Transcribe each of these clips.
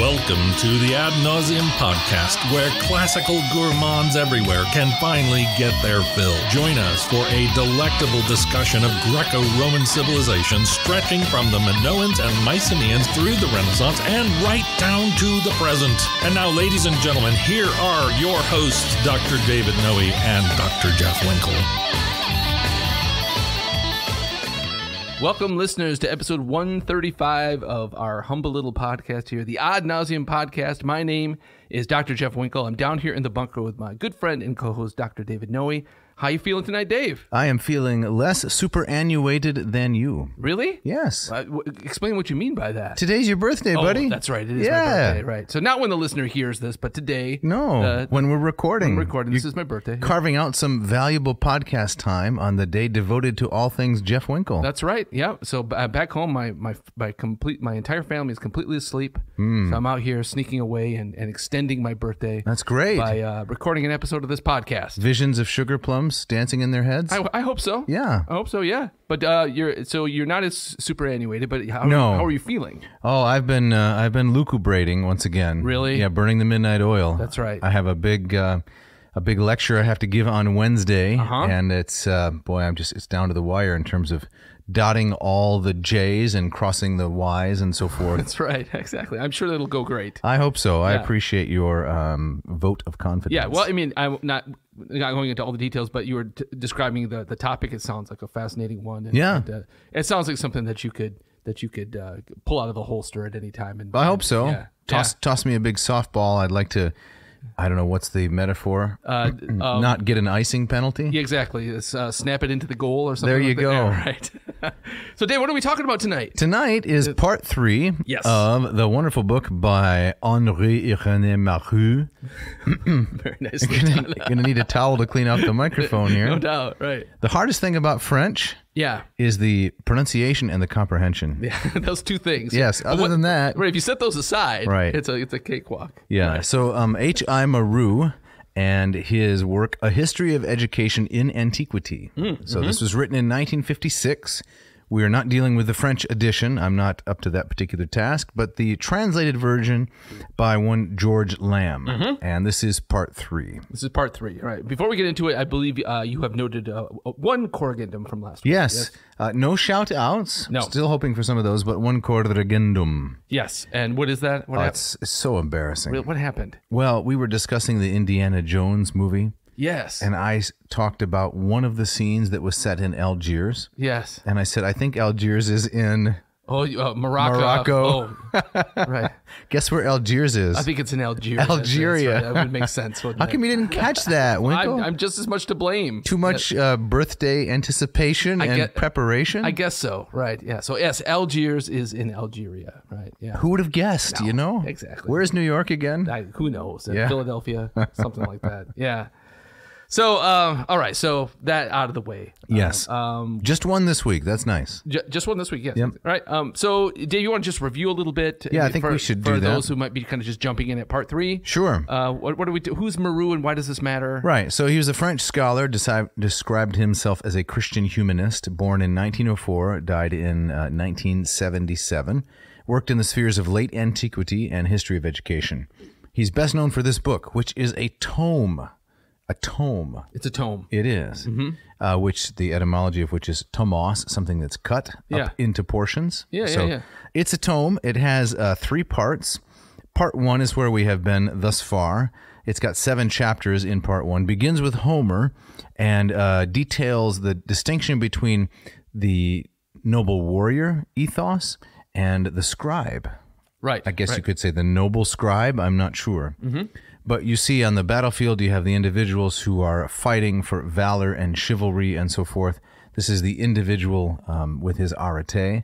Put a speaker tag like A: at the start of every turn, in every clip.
A: Welcome to the Ad Navseam podcast, where classical gourmands everywhere can finally get their fill. Join us for a delectable discussion of Greco Roman civilization stretching from the Minoans and Mycenaeans through the Renaissance and right down to the present. And now, ladies and gentlemen, here are your hosts, Dr. David Noe and Dr. Jeff Winkle.
B: Welcome, listeners, to episode 135 of our humble little podcast here, the Ad Navseam Podcast. My name is Dr. Jeff Winkle. I'm down here in the bunker with my good friend and co-host, Dr. David Noe. How you feeling tonight, Dave?
C: I am feeling less superannuated than you.
B: Really?
C: Yes.
B: Uh, w- explain what you mean by that.
C: Today's your birthday,
B: Oh,
C: buddy.
B: that's right. It is
C: yeah.
B: my birthday, right? So not when the listener hears this, but today.
C: No,
B: uh,
C: when we're recording.
B: I'm recording. This
C: You're
B: is my birthday.
C: carving out some valuable podcast time on the day devoted to all things Jeff Winkle.
B: That's right. Yeah. So uh, back home, my my my complete my entire family is completely asleep.
C: Hmm.
B: So I'm out here sneaking away and, and extending my birthday.
C: That's great.
B: by uh, recording an episode of this podcast.
C: Visions of sugar plums dancing in their heads.
B: I, I hope so.
C: yeah.
B: I hope so. Yeah. But uh, you're so you're not as superannuated. But how,
C: No.
B: how are you feeling?
C: Oh, I've been uh, I've been lucubrating once again.
B: Really?
C: Yeah, burning the midnight oil.
B: That's right.
C: I have a big uh, a big lecture I have to give on Wednesday,
B: Uh-huh.
C: and it's uh, boy, I'm just it's down to the wire in terms of dotting all the J's and crossing the Y's and so forth.
B: That's right. Exactly. I'm sure that'll go great.
C: I hope so. I appreciate your um, vote of confidence.
B: Yeah. Well, I mean, I'm not not going into all the details, but you were t- describing the the topic. It sounds like a fascinating one. And,
C: Yeah.
B: and, uh, it sounds like something that you could that you could uh, pull out of the holster at any time. And
C: I hope so.
B: Yeah.
C: Toss toss me a big softball. I'd like to. I don't know what's the metaphor.
B: Uh, um,
C: Not get an icing penalty.
B: Yeah, exactly. It's, uh, snap it into the goal or something.
C: There you
B: like that.
C: go.
B: Yeah, right. so, Dave, what are we talking about tonight?
C: Tonight is part three
B: Yes.
C: of the wonderful book by Henri Irénée Marrou.
B: Very nicely
C: You're
B: done.
C: gonna need a towel to clean off the microphone here.
B: no doubt. Right.
C: The hardest thing about French
B: Yeah.
C: is the pronunciation and the comprehension.
B: Yeah. Those two things.
C: Yes, other than that-
B: right? If you set those aside,
C: Right.
B: It's a it's a cakewalk.
C: Yeah. So um, H. I. Marrou and his work, A History of Education in Antiquity. So this was written in 1956. We are not dealing with the French edition. I'm not up to that particular task, but the translated version by one George Lamb. And this is part three.
B: This is part three. All right. Before we get into it, I believe uh, you have noted uh, one corrigendum from last week.
C: Yes. Uh, no shout outs.
B: No.
C: Still hoping for some of those, but one corrigendum.
B: Yes. And what is that? What,
C: Oh, it's so embarrassing.
B: what happened?
C: Well, we were discussing the Indiana Jones movie.
B: Yes.
C: and I s- talked about one of the scenes that was set in Algiers.
B: yes.
C: And I said, I think Algiers is in.
B: Oh, uh, Morocco.
C: Morocco.
B: Oh, right.
C: Guess where Algiers is?
B: I think it's in Algeria. That's- that's
C: Algeria.
B: right. That would make sense. wouldn't
C: How
B: it?
C: come you didn't catch that, Winkle?
B: I'm, I'm just as much to blame.
C: Too much uh, birthday anticipation and
B: get-
C: preparation?
B: I guess so. Right. Yeah. So yes, Algiers is in Algeria. Right. Yeah.
C: Who would have guessed, you know?
B: exactly.
C: Where's New York again?
B: I, who knows? Uh,
C: Yeah.
B: Philadelphia, something like that. Yeah. So, um, all right. So that out of the way.
C: yes.
B: Um,
C: Just one this week. That's nice.
B: j- just one this week. Yes.
C: Yep.
B: All right. Um, so, Dave, you want to just review a little bit?
C: Yeah, I think
B: for,
C: we should
B: for
C: do that.
B: those who might be kind of just jumping in at part three.
C: Sure.
B: Uh, what, what do we do? Who's Marrou and why does this matter?
C: Right. So he was a French scholar, deci- described himself as a Christian humanist, born in 1904, died in uh, 1977, worked in the spheres of late antiquity and history of education. He's best known for this book, which is a tome. A tome.
B: It's a tome.
C: It is,
B: Mm-hmm.
C: uh, which the etymology of which is tomos, something that's cut
B: Yeah.
C: up into portions.
B: Yeah, yeah,
C: so
B: yeah.
C: It's a tome. It has uh, three parts. Part one is where we have been thus far. It's got seven chapters in part one. Begins with Homer and uh, details the distinction between the noble warrior ethos and the scribe.
B: Right.
C: I guess
B: right.
C: you could say the noble scribe. I'm not sure. But you see on the battlefield, you have the individuals who are fighting for valor and chivalry and so forth. This is the individual um, with his arete.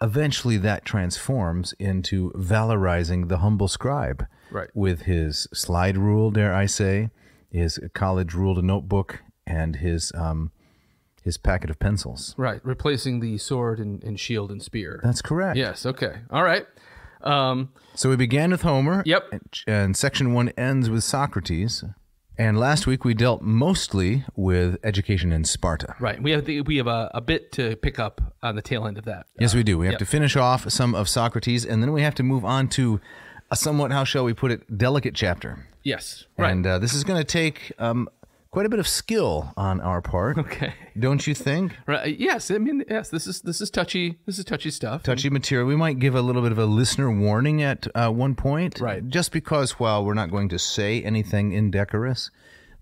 C: Eventually, that transforms into valorizing the humble scribe
B: Right.
C: with his slide rule, dare I say, his college ruled notebook, and his um, his packet of pencils.
B: Right. Replacing the sword and, and shield and spear.
C: That's correct.
B: yes. Okay. All right. Um,
C: So we began with Homer.
B: Yep.
C: And, and section one ends with Socrates. And last week we dealt mostly with education in Sparta.
B: right. We have the, we have a, a bit to pick up on the tail end of that.
C: Yes, we do. We have to finish off some of Socrates, and then we have to move on to a somewhat, how shall we put it, delicate chapter.
B: Yes. Right.
C: And uh, this is going to take um, quite a bit of skill on our part.
B: okay.
C: Don't you think?
B: Right. Yes. I mean, yes. This is this is touchy. This is touchy stuff.
C: Touchy material. We might give a little bit of a listener warning at uh, one point.
B: Right.
C: Just because, while we're not going to say anything indecorous,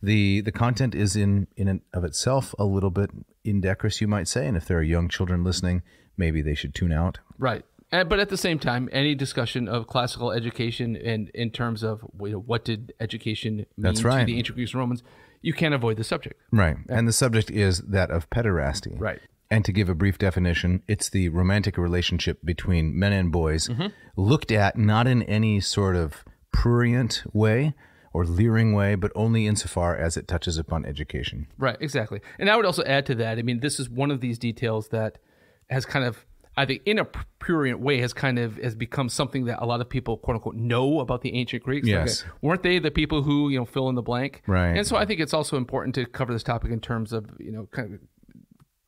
C: the the content is in in and of itself a little bit indecorous, you might say. And if there are young children listening, maybe they should tune out.
B: Right. And, but at the same time, any discussion of classical education and in terms of you know, what did education mean
C: That's
B: to the ancient Greeks and Romans, you can't avoid the subject.
C: Right. And the subject is that of pederasty.
B: Right.
C: And to give a brief definition, it's the romantic relationship between men and boys mm-hmm. looked at not in any sort of prurient way or leering way, but only insofar as it touches upon education.
B: Right, exactly. And I would also add to that. I mean, this is one of these details that has kind of, I think, in a prurient way, has kind of has become something that a lot of people, quote unquote, know about the ancient Greeks.
C: Yes.
B: uh, weren't they the people who you know fill in the blank?
C: Right.
B: And so I think it's also important to cover this topic in terms of you know kind of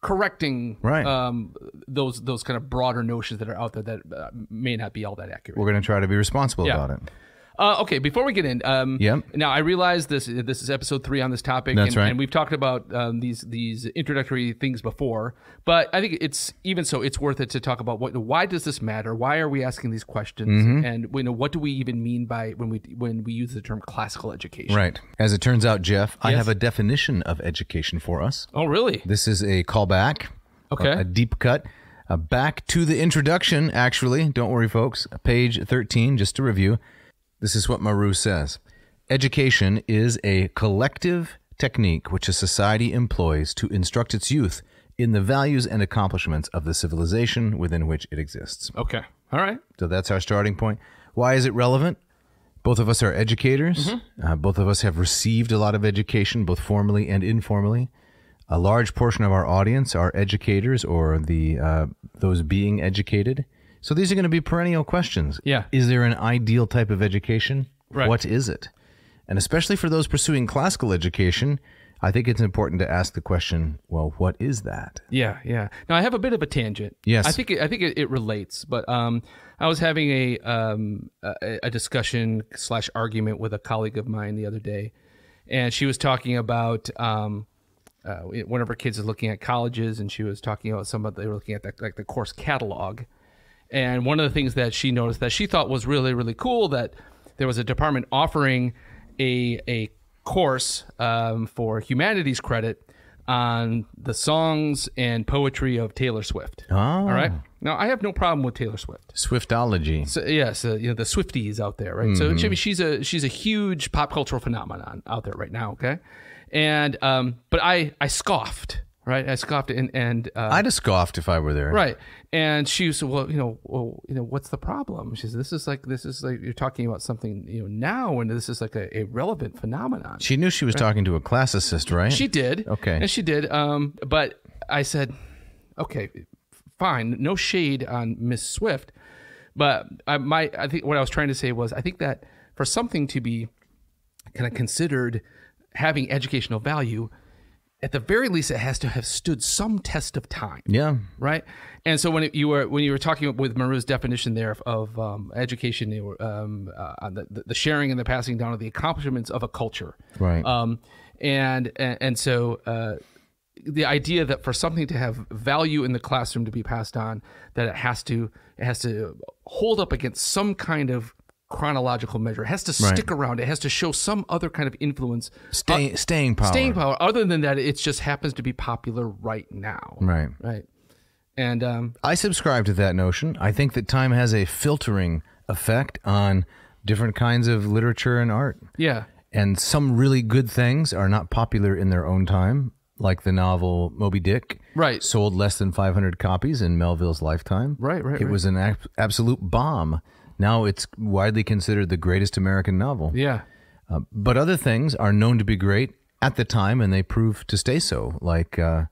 B: correcting
C: Right.
B: um, those those kind of broader notions that are out there that uh, may not be all that accurate.
C: We're going to try to be responsible
B: Yeah.
C: about it.
B: Uh, okay, before we get in, um,
C: Yep.
B: Now I realize this this is episode three on this topic,
C: That's
B: and,
C: right.
B: and we've talked about um, these these introductory things before, but I think it's even so it's worth it to talk about what why does this matter? Why are we asking these questions?
C: Mm-hmm.
B: And you know what do we even mean by when we when we use the term classical education?
C: Right. As it turns out, Jeff, I have a definition of education for us.
B: Oh, really?
C: This is a callback,
B: Okay.
C: a, a deep cut, uh, back to the introduction, actually. Don't worry, folks. Page 13, just to review. This is what Marrou says Education is a collective technique which a society employs to instruct its youth in the values and accomplishments of the civilization within which it exists.
B: Okay. All right.
C: So that's our starting point. Why is it relevant? Both of us are educators. Uh, both of us have received a lot of education, both formally and informally. A large portion of our audience are educators or the uh, those being educated. So these are going to be perennial questions.
B: Yeah.
C: Is there an ideal type of education?
B: Right.
C: What is it? And especially for those pursuing classical education, I think it's important to ask the question, well, what is that?
B: Yeah, yeah. Now I have a bit of a tangent.
C: Yes.
B: I think it, I think it, it relates, but um, I was having a um a, a discussion slash argument with a colleague of mine the other day, and she was talking about um. Uh, one of her kids is looking at colleges, and she was talking about some of they were looking at the, like the course catalog, and one of the things that she noticed that she thought was really really cool that there was a department offering a a course um, for humanities credit on the songs and poetry of Taylor Swift.
C: Oh,
B: All right. Now I have no problem with Taylor Swift.
C: Swiftology.
B: So, yes, uh, you know the Swifties out there, right? So Jimmy, she's a she's a huge pop cultural phenomenon out there right now. Okay, and um, but I I scoffed, right? I scoffed and and uh,
C: I'd have scoffed if I were there.
B: Right. And she said, well, you know, well, you know, what's the problem? She says, this is like, this is like, you're talking about something, you know, now, and this is like a, a relevant phenomenon.
C: She knew she was talking to a classicist, right?
B: She did.
C: Okay.
B: And she did. Um, but I said, okay, fine. No shade on Miss Swift. But I, my, I think what I was trying to say was, I think that for something to be kind of considered having educational value, at the very least, it has to have stood some test of time
C: yeah.
B: right? And so when it, you were when you were talking with Marrou's definition there of, of um, education, um, uh, on the, the sharing and the passing down of the accomplishments of a culture,
C: Right.
B: Um, and, and and so uh, the idea that for something to have value in the classroom to be passed on, that it has to it has to hold up against some kind of chronological measure. It has to
C: Right.
B: stick around. It has to show some other kind of influence.
C: Stay, staying power.
B: Staying power. Other than that, it just happens to be popular right now.
C: Right.
B: Right. And um,
C: I subscribe to that notion. I think that time has a filtering effect on different kinds of literature and art.
B: yeah,
C: And some really good things are not popular in their own time, like the novel Moby Dick.
B: Right.
C: Sold less than 500 copies in Melville's lifetime.
B: Right, right,
C: It
B: right.
C: was an ab- absolute bomb. Now it's widely considered the greatest American novel.
B: yeah,
C: Uh, but other things are known to be great at the time, and they prove to stay so, like uh,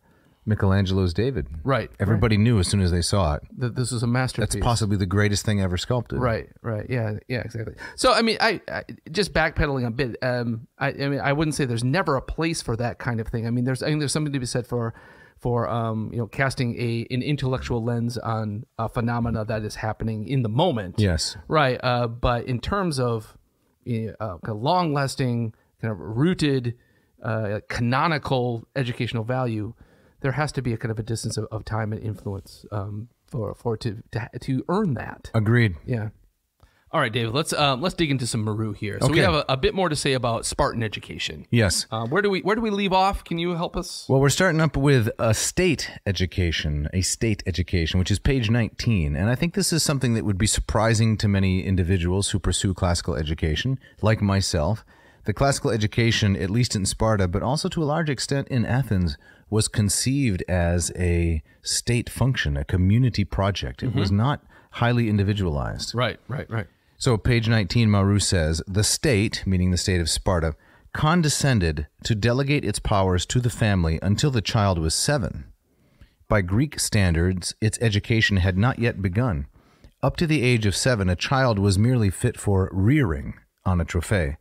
C: Michelangelo's David.
B: Right.
C: Everybody knew as soon as they saw it.
B: That this was a masterpiece.
C: That's possibly the greatest thing ever sculpted.
B: Right, right, yeah, yeah, exactly. So, I mean, I, I just backpedaling a bit. Um, I, I mean, I wouldn't say there's never a place for that kind of thing. I mean, there's, I think there's something to be said for, for, um, you know, casting a an intellectual lens on a phenomena that is happening in the moment.
C: Yes.
B: Right. Uh, but in terms of, you uh, kind of long-lasting, kind of rooted, uh, canonical educational value, there has to be a kind of a distance of, of time and influence um, for for it to, to to earn that.
C: Agreed.
B: Yeah. All right, David. Let's um, let's dig into some Marrou here. So we have a, a bit more to say about Spartan education.
C: Yes.
B: Uh, where do we where do we leave off? Can you help us?
C: Well, we're starting up with a state education, a state education, which is page 19. And I think this is something that would be surprising to many individuals who pursue classical education, like myself. The classical education, at least in Sparta, but also to a large extent in Athens, was conceived as a state function, a community project. It was not highly individualized.
B: Right, right, right.
C: So, page 19, Marrou says The state, meaning the state of Sparta, condescended to delegate its powers to the family until the child was seven. By Greek standards, its education had not yet begun. Up to the age of seven, a child was merely fit for rearing on a trophy,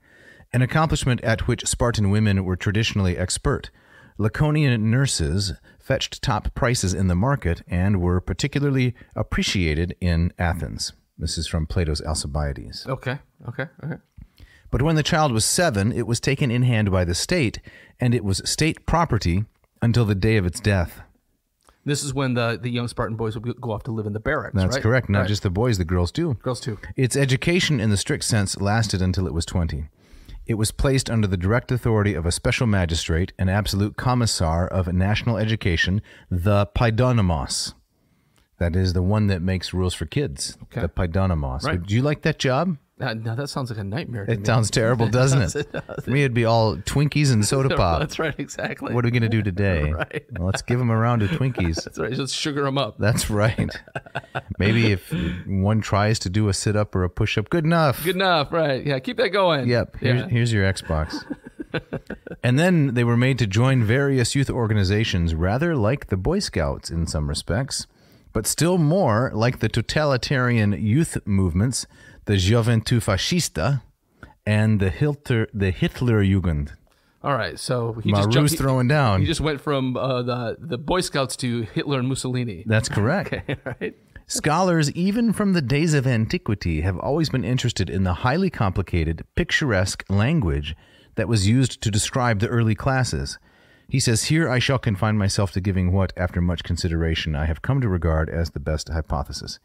C: an accomplishment at which Spartan women were traditionally expert. Laconian nurses fetched top prices in the market and were particularly appreciated in Athens. This is from Plato's Alcibiades.
B: Okay, okay, okay.
C: But when the child was seven, it was taken in hand by the state, and it was state property until the day of its death.
B: This is when the the young Spartan boys would go off to live in the barracks.
C: That's
B: right?
C: correct. Not
B: Right.
C: just the boys, the girls too.
B: girls too.
C: Its education in the strict sense lasted until it was 20. It was placed under the direct authority of a special magistrate, an absolute commissar of national education, the Paidonomos. That is the one that makes rules for kids.
B: Okay.
C: The Paidonomos.
B: Right.
C: Would you like that job?
B: Uh, now that sounds like a nightmare. To
C: It
B: me.
C: sounds terrible, doesn't
B: does,
C: it?
B: it does.
C: For me, it'd be all Twinkies and soda pop.
B: That's right, exactly.
C: What are we going to do today?
B: Right.
C: Well, let's give them a round of Twinkies.
B: That's right. Just sugar them up.
C: That's right. Maybe if one tries to do a sit up or a push up, good enough.
B: Good enough, right? Yeah, keep that going.
C: Yep. Here's,
B: Yeah.
C: here's your Xbox. and then they were made to join various youth organizations, rather like the Boy Scouts in some respects, but still more like the totalitarian youth movements, the Gioventù Fascista and the Hitler, the Hitlerjugend.
B: All right. So he just
C: Marrou's
B: jumped, he-
C: throwing down.
B: He just went from uh, the the Boy Scouts to Hitler and Mussolini.
C: That's correct.
B: Okay, right.
C: Scholars, even from the days of antiquity, have always been interested in the highly complicated, picturesque language that was used to describe the early classes. He says, Here I shall confine myself to giving what, after much consideration, I have come to regard as the best hypothesis.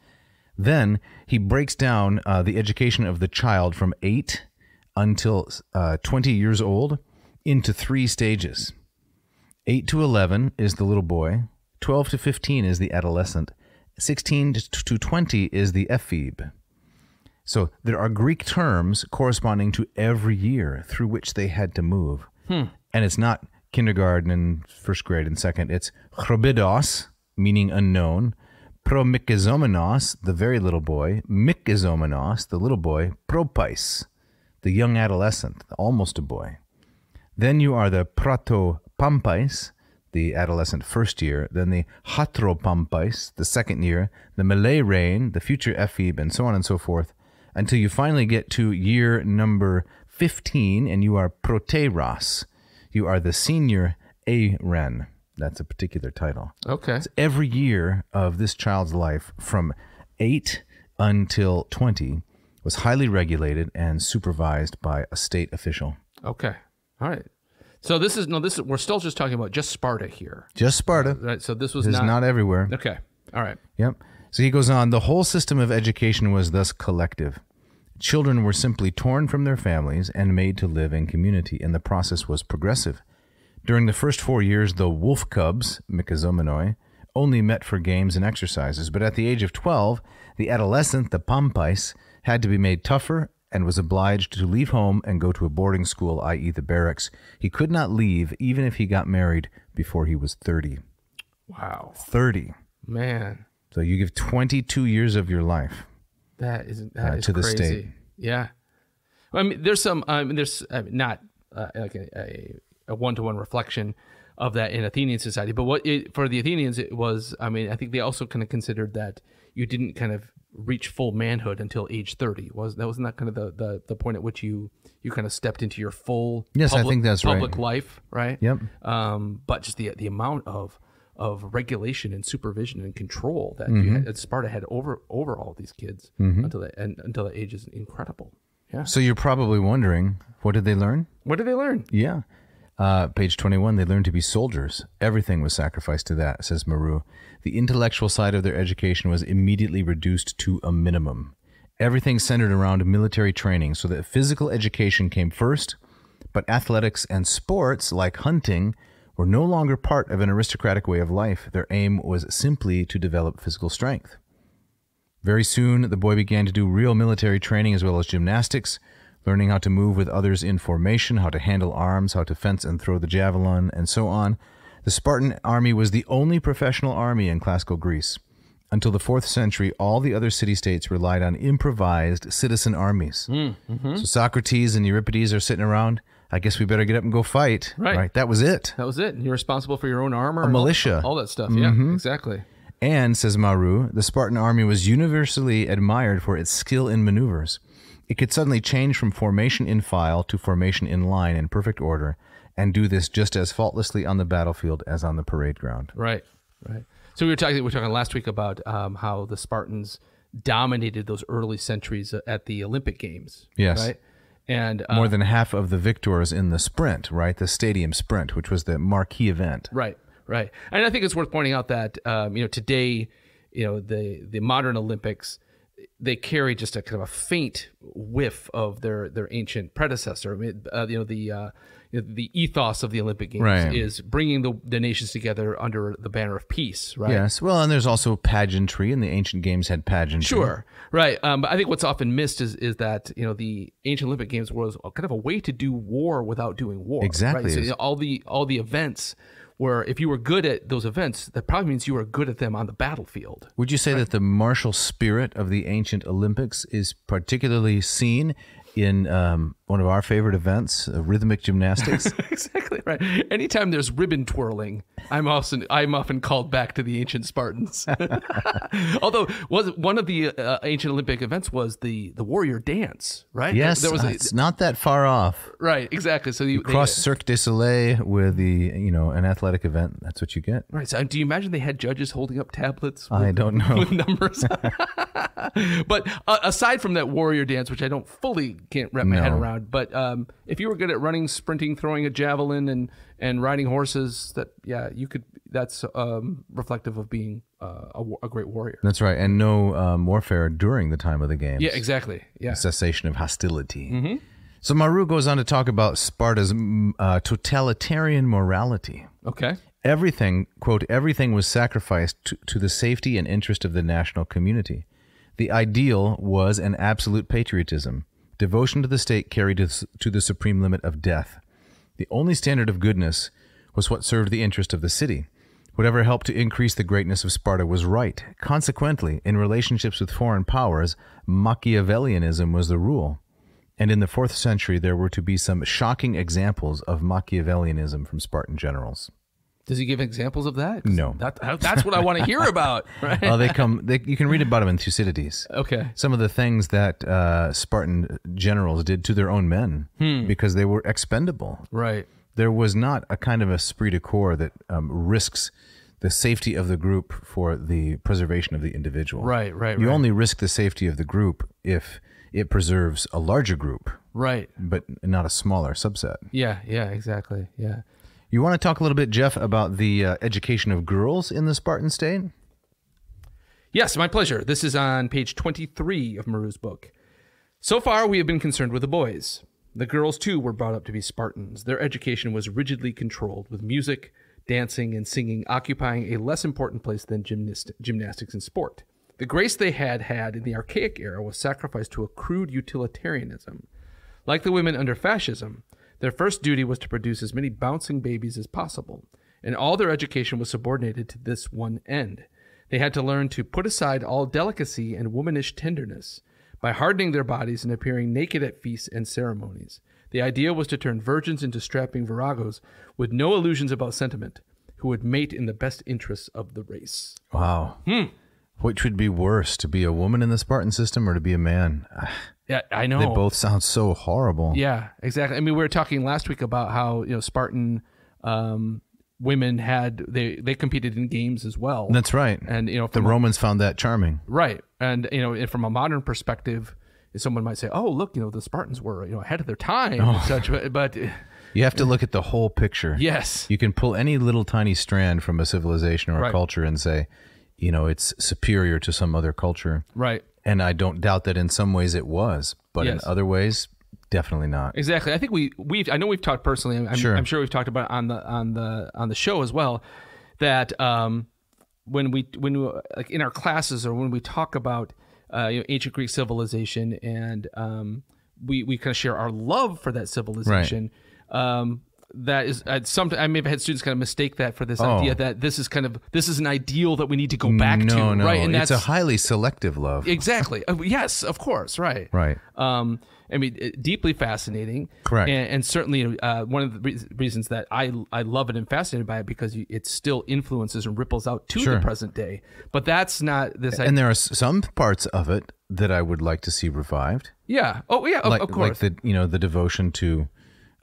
C: Then he breaks down uh, the education of the child from 8 until uh, 20 years old into three stages. 8 to 11 is the little boy, 12 to 15 is the adolescent, 16 to 20 is the ephebe. So there are Greek terms corresponding to every year through which they had to move. And it's not kindergarten and first grade and second. It's chrobidos, meaning unknown, promykizomenos, the very little boy, mykizomenos, the little boy, propais, the young adolescent, almost a boy. Then you are the protopampais, the adolescent first year, then the hatropampais, the second year, the melleiren, the future ephebe, and so on and so forth, until you finally get to year number 15, and you are proteros. You are the senior Aren. That's a particular title.
B: Okay.
C: Every year of this child's life from 8 until 20 was highly regulated and supervised by a state official.
B: Okay. All right. So this is no. This is we're still just talking about just Sparta here,
C: Just Sparta.
B: right? So this was
C: This is
B: not,
C: not everywhere.
B: okay. All right.
C: Yep. So he goes on the whole system of education was thus collective. Children were simply torn from their families and made to live in community, and the process was progressive. During the first four years, the wolf cubs, Mykozomenoi, only met for games and exercises, but at the age of 12, the adolescent, the Pampais, had to be made tougher and was obliged to leave home and go to a boarding school, i.e., the barracks. He could not leave even if he got married before he was 30.
B: Wow.
C: 30.
B: Man,
C: So you give 22 years of your life.
B: That is that
C: Uh,
B: is
C: to the
B: crazy.
C: state.
B: Yeah. I mean, there's some. I mean, there's I mean, not uh, like a, a, a one-to-one reflection. of that in Athenian society. But what it, for the Athenians it was, I mean, I think they also kind of considered that you didn't kind of reach full manhood until age 30 was that wasn't that kind of the, the, the point at which you you kind of stepped into your full
C: Yes, I think that's right.
B: public life right
C: Yep.
B: um but just the the amount of of regulation and supervision and control that
C: Mm-hmm.
B: you had, that Sparta had over over all these kids until the and until the age is incredible yeah
C: So you're probably wondering, what did they learn?
B: what did they learn
C: Yeah. Uh, page 21, they learned to be soldiers. Everything was sacrificed to that, says Marrou. The intellectual side of their education was immediately reduced to a minimum. Everything centered around military training, so that physical education came first, but athletics and sports, like hunting, were no longer part of an aristocratic way of life. Their aim was simply to develop physical strength. Very soon, the boy began to do real military training as well as gymnastics, learning how to move with others in formation, how to handle arms, how to fence and throw the javelin, and so on. The Spartan army was the only professional army in classical Greece. Until the fourth century, all the other city states relied on improvised citizen armies. Hmm, mm-hmm. So Socrates and Euripides are sitting around. I guess we better get up and go fight.
B: Right.
C: That was it.
B: that was it you're responsible for your own armor and
C: militia. Mm-hmm.
B: all, that stuff yeah exactly
C: And, says Marrou, the Spartan army was universally admired for its skill in maneuvers. It could suddenly change from formation in file to formation in line in perfect order, and do this just as faultlessly on the battlefield as on the parade ground.
B: Right, right. So we were talking. We were talking last week about um, how the Spartans dominated those early centuries at the Olympic Games.
C: Yes.
B: Right. And uh,
C: More than half of the victors in the sprint, right? The stadium sprint, which was the marquee event.
B: right, right. And I think it's worth pointing out that um, you know today, you know the the modern Olympics, they carry just a kind of a faint whiff of their their ancient predecessor. I mean, uh, you know the. Uh, you know, the ethos of the Olympic Games
C: Right.
B: is bringing the, the nations together under the banner of peace, right?
C: Yes. Well, and there's also pageantry, and the ancient games had pageantry.
B: Sure, right. Um, but I think what's often missed is is that you know the ancient Olympic Games was kind of a way to do war without doing war.
C: Exactly.
B: Right? So you know, all the all the events where if you were good at those events, that probably means you were good at them on the battlefield.
C: Would you say that the martial spirit of the ancient Olympics is particularly seen in um, one of our favorite events, uh, rhythmic gymnastics?
B: exactly right. Anytime there's ribbon twirling, I'm often I'm often called back to the ancient Spartans. Although was one of the uh, ancient Olympic events was the the warrior dance, right?
C: yes,
B: there was a,
C: it's not that far off.
B: right, exactly. So you, they-
C: Cross Cirque du Soleil with the you know an athletic event. That's what you get.
B: Right. So, do you imagine they had judges holding up tablets? With,
C: I don't know.
B: with numbers. but uh, aside from that warrior dance, which I don't fully can't wrap my head
C: No.
B: Around, but um, if you were good at running, sprinting, throwing a javelin, and and riding horses, that yeah, you could. That's um, reflective of being uh, a, a great warrior.
C: That's right, and no um, warfare during the time of the games.
B: Yeah, exactly. Yeah.
C: cessation of hostility.
B: Mm-hmm.
C: So Marrou goes on to talk about Sparta's uh, totalitarian morality.
B: Okay.
C: Everything, quote, everything was sacrificed to, to the safety and interest of the national community. The ideal was an absolute patriotism, devotion to the state carried to, s- to the supreme limit of death. The only standard of goodness was what served the interest of the city. Whatever helped to increase the greatness of Sparta was right. Consequently, in relationships with foreign powers, Machiavellianism was the rule. And in the fourth century, there were to be some shocking examples of Machiavellianism from Spartan generals.
B: Does he give examples of that?
C: No.
B: That, that's what I want to hear about. Right.
C: Oh, they come. They, you can read about them in Thucydides.
B: Okay.
C: Some of the things that uh, Spartan generals did to their own men because they were expendable.
B: Right.
C: There was not a kind of esprit de corps that um, risks the safety of the group for the preservation of the individual.
B: Right. Right.
C: You
B: right.
C: only risk the safety of the group if it preserves a larger group,
B: Right.
C: but not a smaller subset.
B: Yeah. Yeah. Exactly. Yeah.
C: You want to talk a little bit, Jeff, about the uh, education of girls in the Spartan state?
B: Yes, my pleasure. This is on page 23 of Marrou's book. So far, we have been concerned with the boys. The girls, too, were brought up to be Spartans. Their education was rigidly controlled, with music, dancing, and singing occupying a less important place than gymnast- gymnastics and sport. The grace they had had in the archaic era was sacrificed to a crude utilitarianism. Like the women under fascism, their first duty was to produce as many bouncing babies as possible, and all their education was subordinated to this one end. They had to learn to put aside all delicacy and womanish tenderness. By hardening their bodies and appearing naked at feasts and ceremonies, The idea was to turn virgins into strapping viragos with no illusions about sentiment, who would mate in the best interests of the race.
C: Wow.
B: Hmm.
C: Which would be worse, to be a woman in the Spartan system or to be a man? Ah,
B: Yeah, I know.
C: They both sound so horrible.
B: Yeah, exactly. I mean, we were talking last week about how you know Spartan um, women had they they competed in games as well.
C: That's right.
B: and you know
C: the
B: a-
C: Romans found that charming.
B: right, and you know, from a modern perspective, someone might say, "Oh, look, you know, the Spartans were you know ahead of their time,"
C: Oh.
B: and such. But, but
C: You have to look at the whole picture.
B: yes,
C: You can pull any little tiny strand from a civilization or a
B: Right.
C: culture and say, you know, it's superior to some other culture.
B: right,
C: And I don't doubt that in some ways it was, but
B: Yes.
C: in other ways, definitely not.
B: exactly. I think we we I know we've talked personally. I'm,
C: Sure.
B: I'm sure we've talked about it on the on the on the show as well. That um, when we when we, like in our classes or when we talk about uh, you know, ancient Greek civilization and um, we we kind of share our love for that civilization. Um, that is uh, some. I may have had students kind of mistake that for this
C: Oh.
B: idea that this is kind of this is an ideal that we need to go back
C: no,
B: to,
C: no,
B: right? And
C: it's
B: that's
C: a highly selective love.
B: exactly Uh, yes, of course, right,
C: right.
B: um, I mean, deeply fascinating.
C: Correct.
B: And, and certainly uh, one of the re- reasons that I I love it and fascinated by it because it still influences and ripples out to
C: Sure.
B: the present day. But that's not this.
C: And there are some parts of it that I would like to see revived.
B: yeah. Oh yeah. Of,
C: like,
B: of
C: like the, you know, the devotion to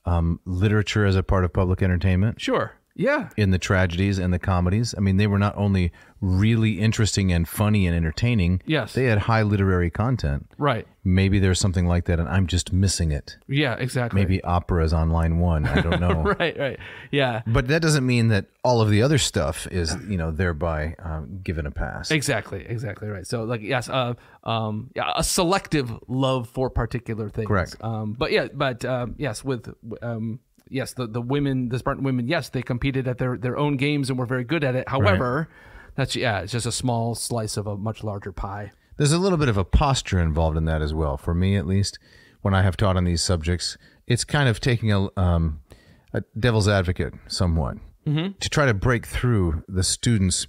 C: um, literature as a part of public entertainment.
B: sure. Yeah.
C: in the tragedies and the comedies. I mean, they were not only really interesting and funny and entertaining.
B: Yes.
C: They had high literary content.
B: Right.
C: Maybe there's something like that, and I'm just missing it.
B: Yeah. Exactly.
C: Maybe opera is on line one. I don't know.
B: Right. Right. Yeah.
C: But that doesn't mean that all of the other stuff is, you know, thereby um, given a pass.
B: Exactly, exactly right. So like yes, uh, um, yeah, a selective love for particular things.
C: Correct.
B: Um, but yeah, but um, yes, with um, yes, the the women, the Spartan women, yes, they competed at their their own games and were very good at it. However, that's yeah, it's just a small slice of a much larger pie.
C: There's a little bit of a posture involved in that as well. For me, at least, when I have taught on these subjects, it's kind of taking a, um, a devil's advocate somewhat to try to break through the student's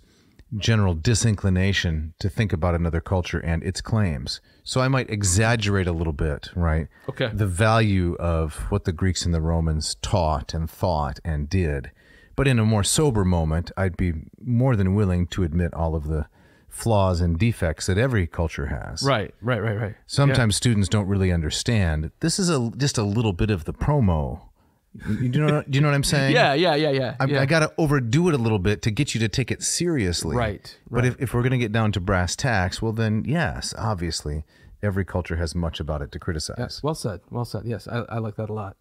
C: general disinclination to think about another culture and its claims. So I might exaggerate a little bit, right?
B: Okay.
C: The value of what the Greeks and the Romans taught and thought and did. But in a more sober moment, I'd be more than willing to admit all of the flaws and defects that every culture has.
B: Right, right, right, right.
C: Sometimes students don't really understand. This is a just a little bit of the promo. You know? do you know what I'm saying?
B: Yeah, yeah, yeah, yeah.
C: I,
B: yeah.
C: I got to overdo it a little bit to get you to take it seriously.
B: Right,
C: But if, if we're going to get down to brass tacks, well, then yes, obviously, every culture has much about it to criticize.
B: Yes, well said. Well said. Yes, I, I like that a lot.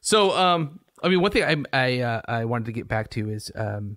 B: So, um, I mean, one thing I I uh, I wanted to get back to is um,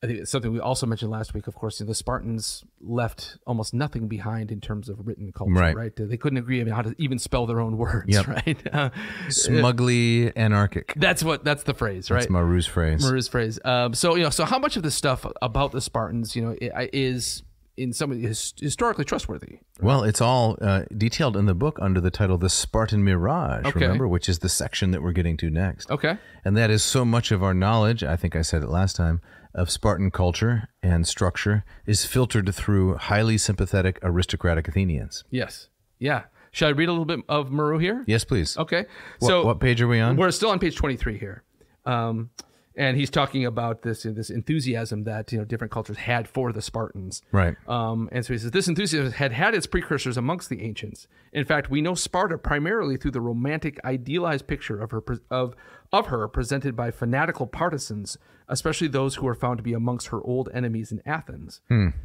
B: I think it's something we also mentioned last week. Of course, the Spartans left almost nothing behind in terms of written culture.
C: Right.
B: Right. They couldn't agree on how to even spell their own words.
C: Yep.
B: Right. Uh,
C: Smugly anarchic.
B: that's what that's the phrase. Right.
C: That's Marrou's phrase.
B: Marrou's phrase. Um, so you know, so how much of this stuff about the Spartans, you know, is in some his, historically trustworthy?
C: Well, it's all uh, detailed in the book under the title "The Spartan Mirage."
B: Okay.
C: Remember, which is the section that we're getting to next.
B: Okay.
C: And that is so much of our knowledge, I think I said it last time, of Spartan culture and structure is filtered through highly sympathetic aristocratic Athenians.
B: Yes. Yeah. Should I read a little bit of Marrou here?
C: Yes, please.
B: Okay.
C: What,
B: so
C: what page are we on?
B: we're still on page 23 here. Um, and he's talking about this this enthusiasm that you know different cultures had for the Spartans.
C: Right.
B: Um, and so he says this enthusiasm had had its precursors amongst the ancients. In fact, we know Sparta primarily through the romantic, idealized picture of her pre- of of her presented by fanatical partisans, especially those who were found to be amongst her old enemies in Athens.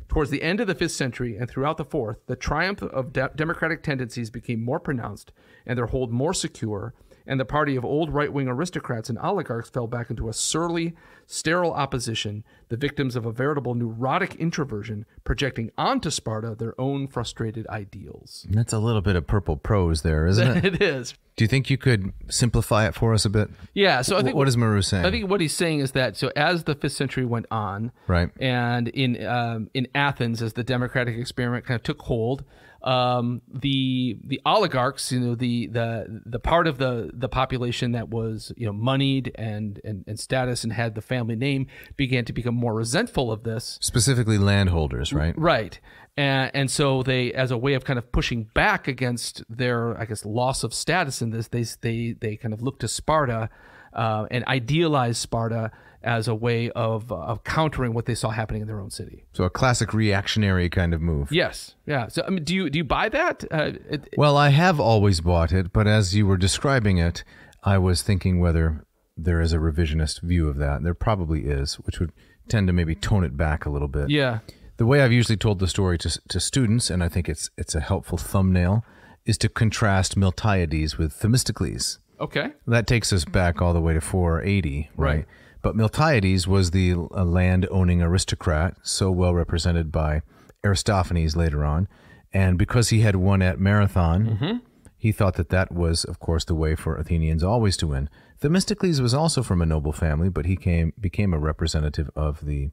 B: Towards the end of the fifth century and throughout the fourth, the triumph of de- democratic tendencies became more pronounced and their hold more secure. And the party of old right wing aristocrats and oligarchs fell back into a surly, sterile opposition, the victims of a veritable neurotic introversion, projecting onto Sparta their own frustrated ideals.
C: That's a little bit of purple prose there, isn't it?
B: it is.
C: Do you think you could simplify it for us a bit?
B: Yeah, so I think
C: what is Marrou saying?
B: I think what he's saying is that so as the fifth century went on,
C: Right.
B: and in um, in Athens, as the democratic experiment kind of took hold, um, the the oligarchs, you know, the the the part of the the population that was you know moneyed and and, and status and had the family name began to become more resentful of this.
C: Specifically landholders, right?
B: Right. And, and so they, as a way of kind of pushing back against their, I guess, loss of status in this, they they they kind of look to Sparta uh, and idealize Sparta as a way of of countering what they saw happening in their own city.
C: So a classic reactionary kind of move.
B: Yes, yeah. So I mean, do you do you buy that? Uh, it,
C: Well, I have always bought it, but as you were describing it, I was thinking whether there is a revisionist view of that. There probably is, which would tend to maybe tone it back a little bit.
B: yeah,
C: The way I've usually told the story to, to students, and I think it's it's a helpful thumbnail, is to contrast Miltiades with Themistocles.
B: okay,
C: That takes us back all the way to 480, right?
B: Right.
C: But Miltiades was the uh, land owning aristocrat, so well represented by Aristophanes later on. And because he had won at Marathon, he thought that that was, of course, the way for Athenians always to win. Themistocles was also from a noble family, but he came became a representative of the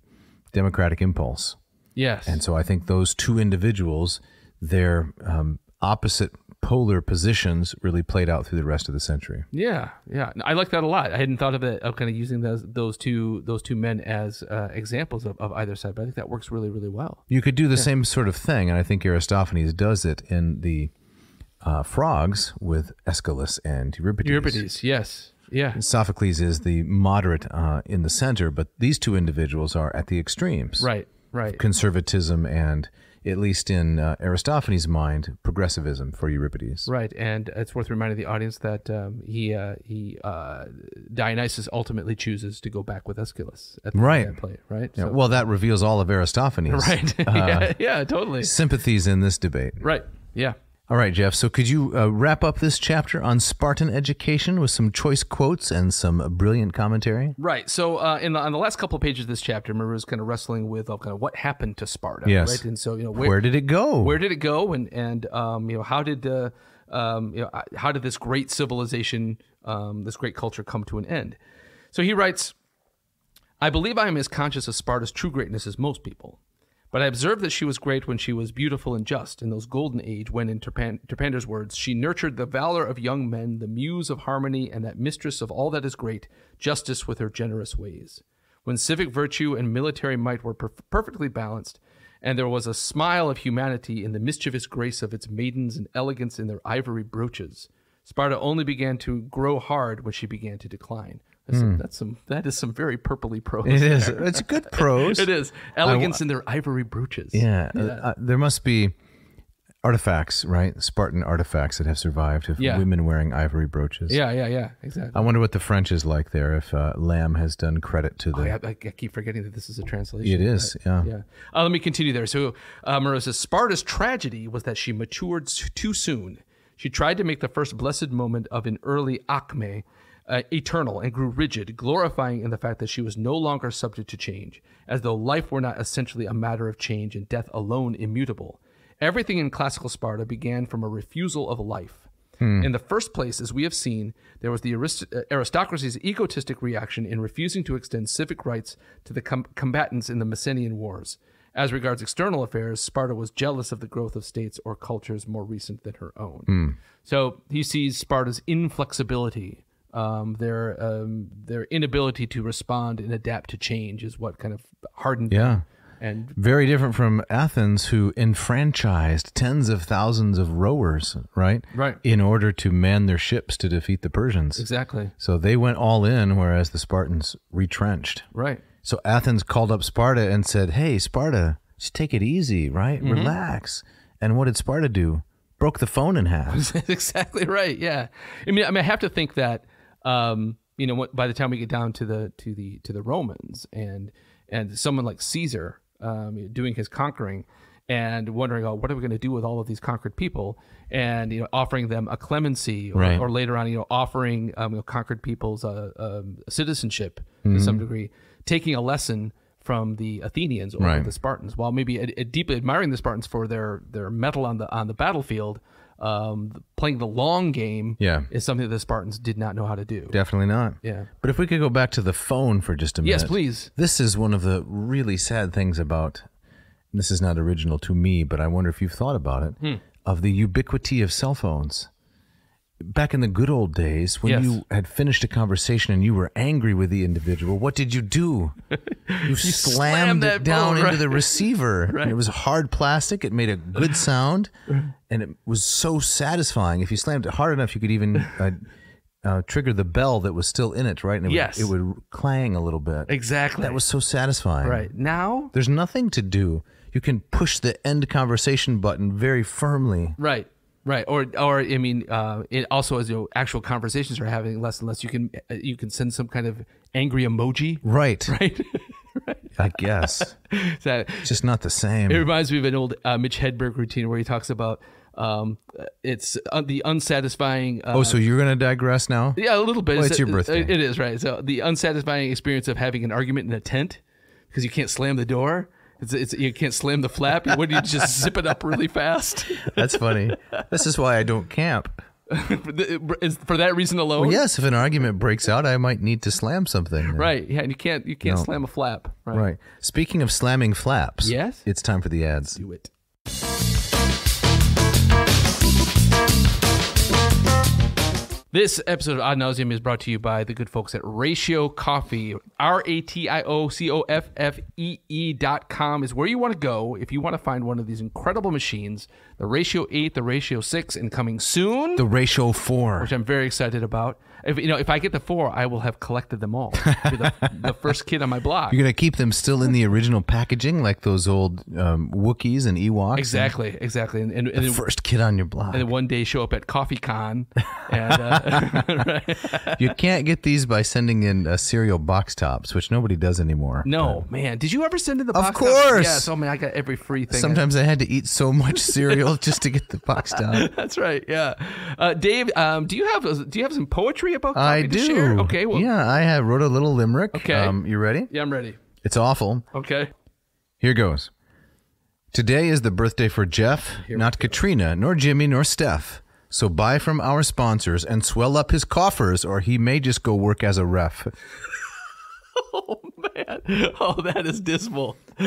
C: democratic impulse.
B: yes,
C: And so I think those two individuals, their um, opposite polar positions, really played out through the rest of the century.
B: Yeah, yeah, I like that a lot. I hadn't thought of it of kind of using those those two those two men as uh, examples of, of either side, but I think that works really really well.
C: You could do the same sort of thing, and I think Aristophanes does it in the uh, frogs with Aeschylus and Euripides.
B: Euripides, yes, yeah,
C: Sophocles is the moderate uh, in the center, but these two individuals are at the extremes.
B: right, right,
C: Conservatism and, at least in uh, Aristophanes' mind, progressivism for Euripides.
B: right. And it's worth reminding the audience that um, he uh, he uh, Dionysus ultimately chooses to go back with Aeschylus at the
C: Right.
B: play, right?
C: Yeah,
B: So-
C: well, that reveals all of Aristophanes'
B: right, yeah, yeah, totally,
C: sympathies in this debate.
B: right, yeah.
C: All right, Jeff. So could you uh, wrap up this chapter on Spartan education with some choice quotes and some brilliant commentary?
B: Right. So, uh, in the on the last couple of pages of this chapter, Marrou's kind of wrestling with uh, kind of what happened to Sparta.
C: Yes.
B: Right. And so, you know,
C: Where, did it go?
B: where did it go and and um, you know how did uh, um, you know uh, how did this great civilization um, this great culture come to an end so he writes i believe i am as conscious of sparta's true greatness as most people but i observed that she was great when she was beautiful and just in those golden age when in Terpan- terpander's words she nurtured the valor of young men the muse of harmony and that mistress of all that is great justice with her generous ways when civic virtue and military might were per- perfectly balanced, and there was a smile of humanity in the mischievous grace of its maidens and elegance in their ivory brooches. Sparta only began to grow hard when she began to decline. That's, some, that's some that is some very purpley prose.
C: It is. It's good prose.
B: It is elegance in their ivory brooches.
C: Yeah. uh, uh, there must be artifacts, right? Spartan artifacts that have survived of
B: Yeah.
C: women wearing ivory brooches.
B: yeah, yeah, yeah. Exactly.
C: I wonder what the French is like there. If uh, Lamb has done credit to the.
B: I, I, I keep forgetting that this is a translation.
C: it is. Yeah.
B: Yeah. Uh, let me continue there. So, uh, Marrou says Sparta's tragedy was that she matured too soon. She tried to make the first blessed moment of an early acme uh, eternal and grew rigid, glorifying in the fact that she was no longer subject to change, as though life were not essentially a matter of change and death alone immutable. Everything in classical Sparta began from a refusal of life. In the first place, as we have seen, there was the arist- uh, aristocracy's egotistic reaction in refusing to extend civic rights to the com- combatants in the Messenian Wars. As regards external affairs, Sparta was jealous of the growth of states or cultures more recent than her own. So he sees Sparta's inflexibility, um, their um, their inability to respond and adapt to change, is what kind of hardened
C: Yeah.
B: them. And
C: Very different from Athens, who enfranchised tens of thousands of rowers, right?
B: Right.
C: In order to man their ships to defeat the Persians.
B: exactly
C: So they went all in, whereas the Spartans retrenched.
B: right.
C: So Athens called up Sparta and said, Hey, Sparta, just take it easy, right?
B: Mm-hmm.
C: Relax. And what did Sparta do? Broke the phone in half.
B: That's exactly right. Yeah. I mean, I mean, I have to think that, um, you know, what, by the time we get down to the to the to the Romans and and someone like Caesar um, doing his conquering and wondering, oh, what are we going to do with all of these conquered people? And you know, offering them a clemency, or,
C: Right.
B: or later on, you know, offering um, you know, conquered people's uh, um, citizenship to some degree, taking a lesson from the Athenians or
C: Right.
B: the Spartans, while maybe uh, uh, deeply admiring the Spartans for their their metal on the on the battlefield, um, playing the long game
C: Yeah.
B: is something that the Spartans did not know how to do.
C: Definitely not.
B: Yeah.
C: But if we could go back to the phone for just a minute.
B: Yes, please.
C: This is one of the really sad things about this is not original to me, but I wonder if you've thought about it
B: Hmm.
C: of the ubiquity of cell phones. Back in the good old days when
B: Yes.
C: you had finished a conversation and you were angry with the individual, what did you do? You, slammed
B: that
C: it down
B: phone,
C: into the
B: right.
C: receiver. And It was hard plastic. It made a good sound, and it was so satisfying. If you slammed it hard enough, you could even uh, uh, trigger the bell that was still in it, right? And it
B: Yes.
C: would, it would clang a little bit.
B: Exactly.
C: That was so satisfying.
B: right now.
C: There's nothing to do. You can push the end conversation button very firmly.
B: Right. Right. Or or I mean, uh, it also as your actual conversations are having less and less, you can uh, you can send some kind of angry emoji.
C: Right.
B: Right.
C: I guess.
B: so
C: It's just not the same.
B: it reminds me of an old uh, Mitch Hedberg routine where he talks about um, it's uh, the unsatisfying. Uh,
C: oh, so you're going to digress now?
B: Yeah, a little bit.
C: Well, it's your
B: uh,
C: birthday.
B: It is right. So the unsatisfying experience of having an argument in a tent because you can't slam the door. It's, it's you can't slam the flap. What do you just zip it up really fast?
C: That's funny. this is why I don't camp.
B: For that reason alone.
C: Yes, if an argument breaks out, I might need to slam something.
B: Right. Yeah. And you can't you can't
C: No.
B: slam a flap. Right.
C: Right. Speaking of slamming flaps,
B: Yes?
C: it's time for the ads.
B: Do it. This episode of Ad Navseam is brought to you by the good folks at Ratio Coffee. R A T I O C O F F E E dot com is where you want to go if you want to find one of these incredible machines. The Ratio 8, the Ratio 6, and coming soon,
C: The ratio four.
B: which I'm very excited about. If you know, if I get the four, I will have collected them all. The, the first kid on my block.
C: You're going to keep them still in the original packaging, like those old um, Wookiees and Ewoks.
B: Exactly, exactly. And, and, and,
C: The first kid on your block.
B: and then one day show up at Coffee Con and uh,
C: you can't get these by sending in uh, cereal box tops, which nobody does anymore.
B: No, man. Did you ever send in the Box Of
C: course.
B: Yes. Oh man, I got every free thing.
C: Sometimes I had to eat so much cereal just to get the box top.
B: That's right. Yeah. Uh, Dave, um, do you have do you have some poetry about
C: I
B: to
C: do.
B: share? Okay. Well,
C: yeah, I have wrote a little limerick.
B: Okay.
C: Um, you ready?
B: Yeah, I'm ready.
C: It's awful.
B: Okay.
C: Here goes. Today is the birthday for Jeff, not Katrina, nor Jimmy, nor Steph. So buy from our sponsors and swell up his coffers, or he may just go work as a ref.
B: Oh man. Oh, that is dismal.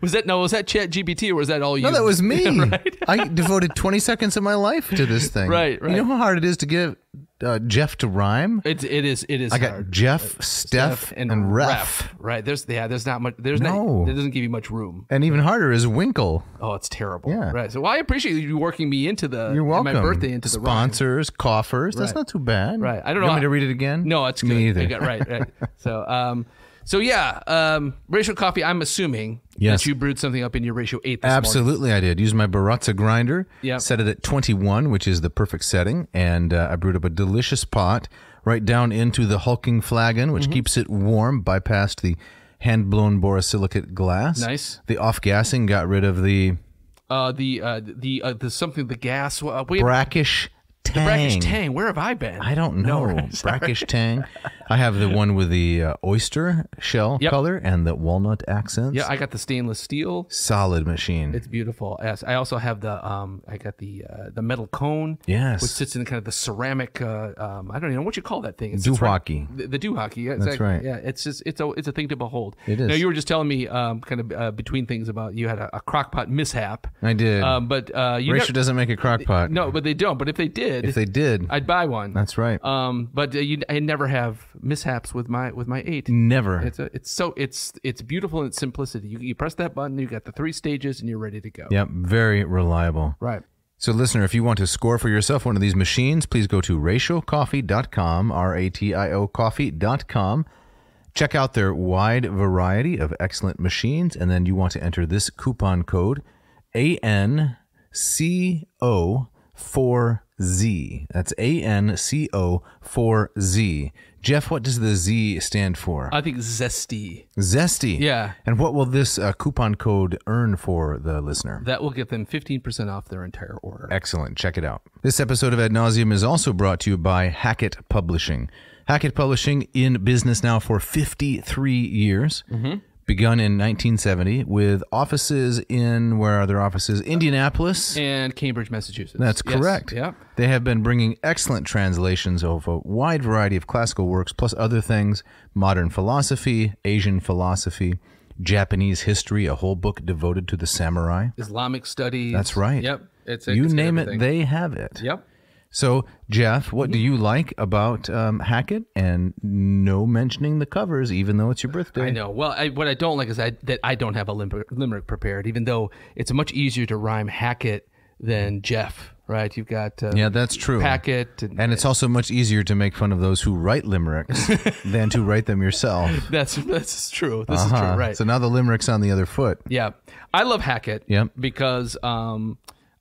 B: was that no? Was that Chat GPT or was that all you?
C: No, that was me.
B: right.
C: I devoted 20 seconds of my life to this thing.
B: Right, right.
C: You know how hard it is to get uh, Jeff to rhyme?
B: It's it is it is
C: I got
B: hard.
C: Jeff, Steph, and, ref.
B: Right. There's yeah. There's not much. There's
C: No.
B: not. It doesn't give you much room.
C: And even harder is Winkle.
B: Oh, it's terrible.
C: Yeah.
B: Right. So well, I appreciate you working me into the
C: You're welcome.
B: my birthday into the rhyme.
C: sponsors, coffers. That's
B: Right.
C: not too bad.
B: Right. I don't
C: You
B: know
C: Want me to read it again?
B: No, it's good.
C: me either.
B: I got right, right. so, um, so yeah, um, ratio coffee. I'm assuming
C: Yes.
B: that you brewed something up in your ratio eight. This morning.
C: Absolutely, I did. Use my Baratza grinder.
B: Yep.
C: Set it at 21, which is the perfect setting, and uh, I brewed up a delicious pot right down into the hulking flagon,
B: Mm-hmm.
C: which keeps it warm. Bypassed the hand blown borosilicate glass.
B: Nice.
C: The off gassing got rid of the
B: Uh, the uh, the uh, the something the gas. Uh, have
C: brackish tang.
B: brackish tang. Where have I been?
C: I don't know.
B: No,
C: brackish tang. I have the one with the uh, oyster shell
B: Yep.
C: color and the walnut accents.
B: Yeah, I got the stainless steel.
C: Solid machine.
B: It's beautiful. Yes, I also have the um, I got the uh, the metal cone.
C: Yes.
B: which sits in kind of the ceramic. Uh, um, I don't even know what you call that thing. It sits
C: Doohickey.
B: Right, the, the doohickey. Yeah,
C: That's right.
B: Yeah, it's just it's a it's a thing to behold.
C: It is.
B: Now you were just telling me um, kind of uh, between things about you had a, a crock pot mishap.
C: I did.
B: Um, but uh, you
C: Ratio
B: never-
C: doesn't make a crock pot.
B: no, but they don't. But if they did,
C: If they did,
B: I'd buy one.
C: that's right.
B: Um, but uh, you, I never have mishaps with my with my eight.
C: Never.
B: It's a, it's so it's it's beautiful in its simplicity. You, you press that button, you got the three stages, and you're ready to go.
C: Yep, very reliable.
B: Right.
C: So, listener, if you want to score for yourself one of these machines, please go to ratiocoffee.com, R A T I O coffee.com. Check out their wide variety of excellent machines, and then you want to enter this coupon code ANCO4Z. That's ANCO4Z. Jeff, what does the Z stand for?
B: I think zesty.
C: Zesty.
B: Yeah.
C: And what will this uh, coupon code earn for the listener?
B: That will get them 15% off their entire order.
C: Excellent. Check it out. This episode of Ad Navseam is also brought to you by Hackett Publishing. Hackett Publishing in business now for 53 years. Begun in 1970 with offices in, where are their offices? Indianapolis.
B: And Cambridge, Massachusetts.
C: That's
B: Yes.
C: correct.
B: Yep.
C: They have been bringing excellent translations of a wide variety of classical works, plus other things modern philosophy, Asian philosophy, Japanese history, a whole book devoted to the samurai.
B: Islamic studies.
C: That's right.
B: Yep. It's
C: you
B: it's
C: name
B: everything.
C: it, they have it.
B: Yep.
C: So, Jeff, what do you like about um, Hackett and no mentioning the covers, even though it's your birthday?
B: I know. Well, I, what I don't like is I, that I don't have a limerick, limerick prepared, even though it's much easier to rhyme Hackett than Jeff, right? You've got uh,
C: Yeah, that's true.
B: Packet, and,
C: And it's also much easier to make fun of those who write limericks than to write them yourself.
B: that's that's true. This is
C: Uh-huh.
B: true, right?
C: So now the limerick's on the other foot.
B: Yeah, I love Hackett.
C: Yep.
B: because um,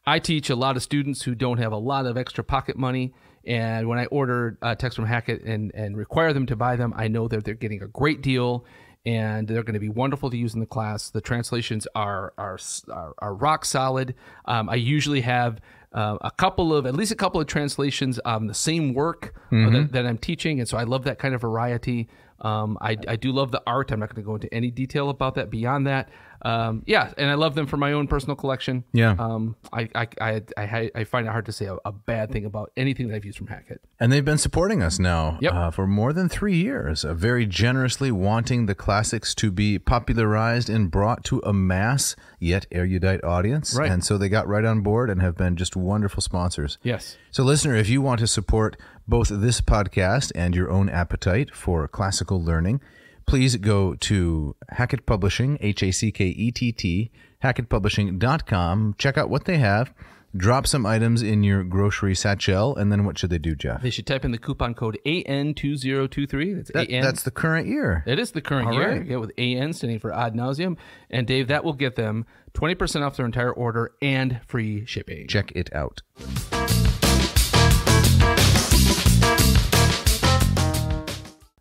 B: I teach a lot of students who don't have a lot of extra pocket money, and when I order uh, text from Hackett and and require them to buy them, I know that they're getting a great deal. And they're going to be wonderful to use in the class. The translations are are are, are rock solid. Um, I usually have uh, a couple of at least a couple of translations on the same work uh, that, that I'm teaching, and so I love that kind of variety. Um, I, I do love the art. I'm not going to go into any detail about that beyond that. Um, yeah, and I love them for my own personal collection.
C: Yeah.
B: Um, I, I, I, I, I find it hard to say a, a bad thing about anything that I've used from Hackett.
C: And they've been supporting us now
B: Yep.
C: uh, for more than three years, uh, very generously wanting the classics to be popularized and brought to a mass yet erudite audience.
B: Right.
C: And so they got right on board and have been just wonderful sponsors.
B: Yes.
C: So, listener, if you want to support both this podcast and your own appetite for classical learning, please go to Hackett Publishing, H A C K E T T, hackettpublishing.com. Check out what they have. Drop some items in your grocery satchel, and then what should they do, Jeff?
B: They should type in the coupon code AN2023. That's
C: That-
B: AN.
C: that's the current year.
B: it is the current
C: All
B: year.
C: right.
B: Yeah, with AN standing for Ad Navseam. And Dave, that will get them 20% off their entire order and free shipping.
C: Check it out.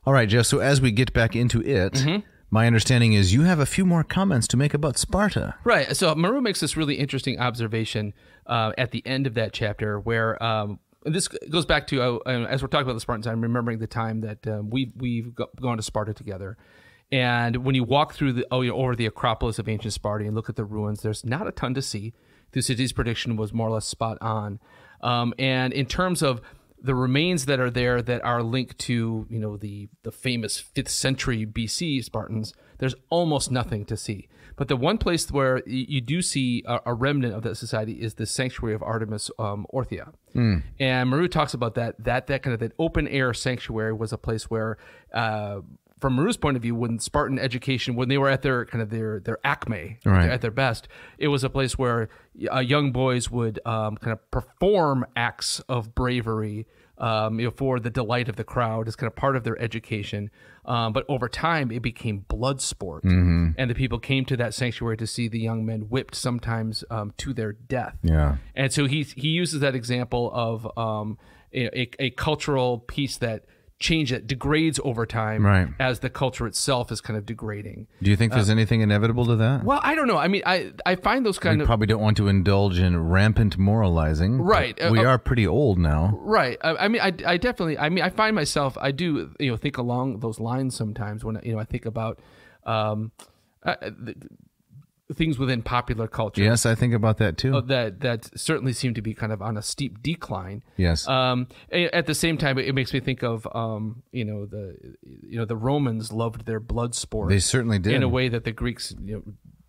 C: All right, Jeff. So as we get back into it,
B: Mm-hmm.
C: my understanding is you have a few more comments to make about Sparta.
B: Right. So Marrou makes this really interesting observation uh, at the end of that chapter, where um, this goes back to uh, uh, as we're talking about the Spartans. I'm remembering the time that um, we we've gone to Sparta together, and when you walk through the oh, you know, over the Acropolis of ancient Sparta and look at the ruins, there's not a ton to see. Thucydides' prediction was more or less spot on, um, and in terms of the remains that are there that are linked to you know the the famous fifth century BC Spartans, there's almost nothing to see. But the one place where you do see a, a remnant of that society is the sanctuary of Artemis um, Orthia, and Marrou talks about that that that kind of that open air sanctuary was a place where. Uh, from Marrou's point of view, when Spartan education, when they were at their kind of their their acme,
C: Right.
B: at their best, it was a place where uh, young boys would um, kind of perform acts of bravery um, you know, for the delight of the crowd as kind of part of their education. Um, but over time, it became blood sport, and the people came to that sanctuary to see the young men whipped, sometimes um, to their death.
C: Yeah.
B: And so he he uses that example of um, a, a cultural piece that change that degrades over time
C: Right.
B: as the culture itself is kind of degrading.
C: Do you think there's anything inevitable to that?
B: Well, I don't know. I mean, I I find those kind
C: we
B: of
C: probably don't want to indulge in rampant moralizing.
B: Right. Uh,
C: we
B: uh,
C: are pretty old now.
B: right. I, I mean, I, I definitely. I mean, I find myself. I do you know think along those lines sometimes when you know I think about um, uh, the, things within popular culture.
C: Yes, I think about that too.
B: uh, That that certainly seem to be kind of on a steep decline.
C: yes.
B: Um, at the same time, it makes me think of um, you know the you know the Romans loved their blood sport
C: they certainly did.
B: in a way that the Greeks you know,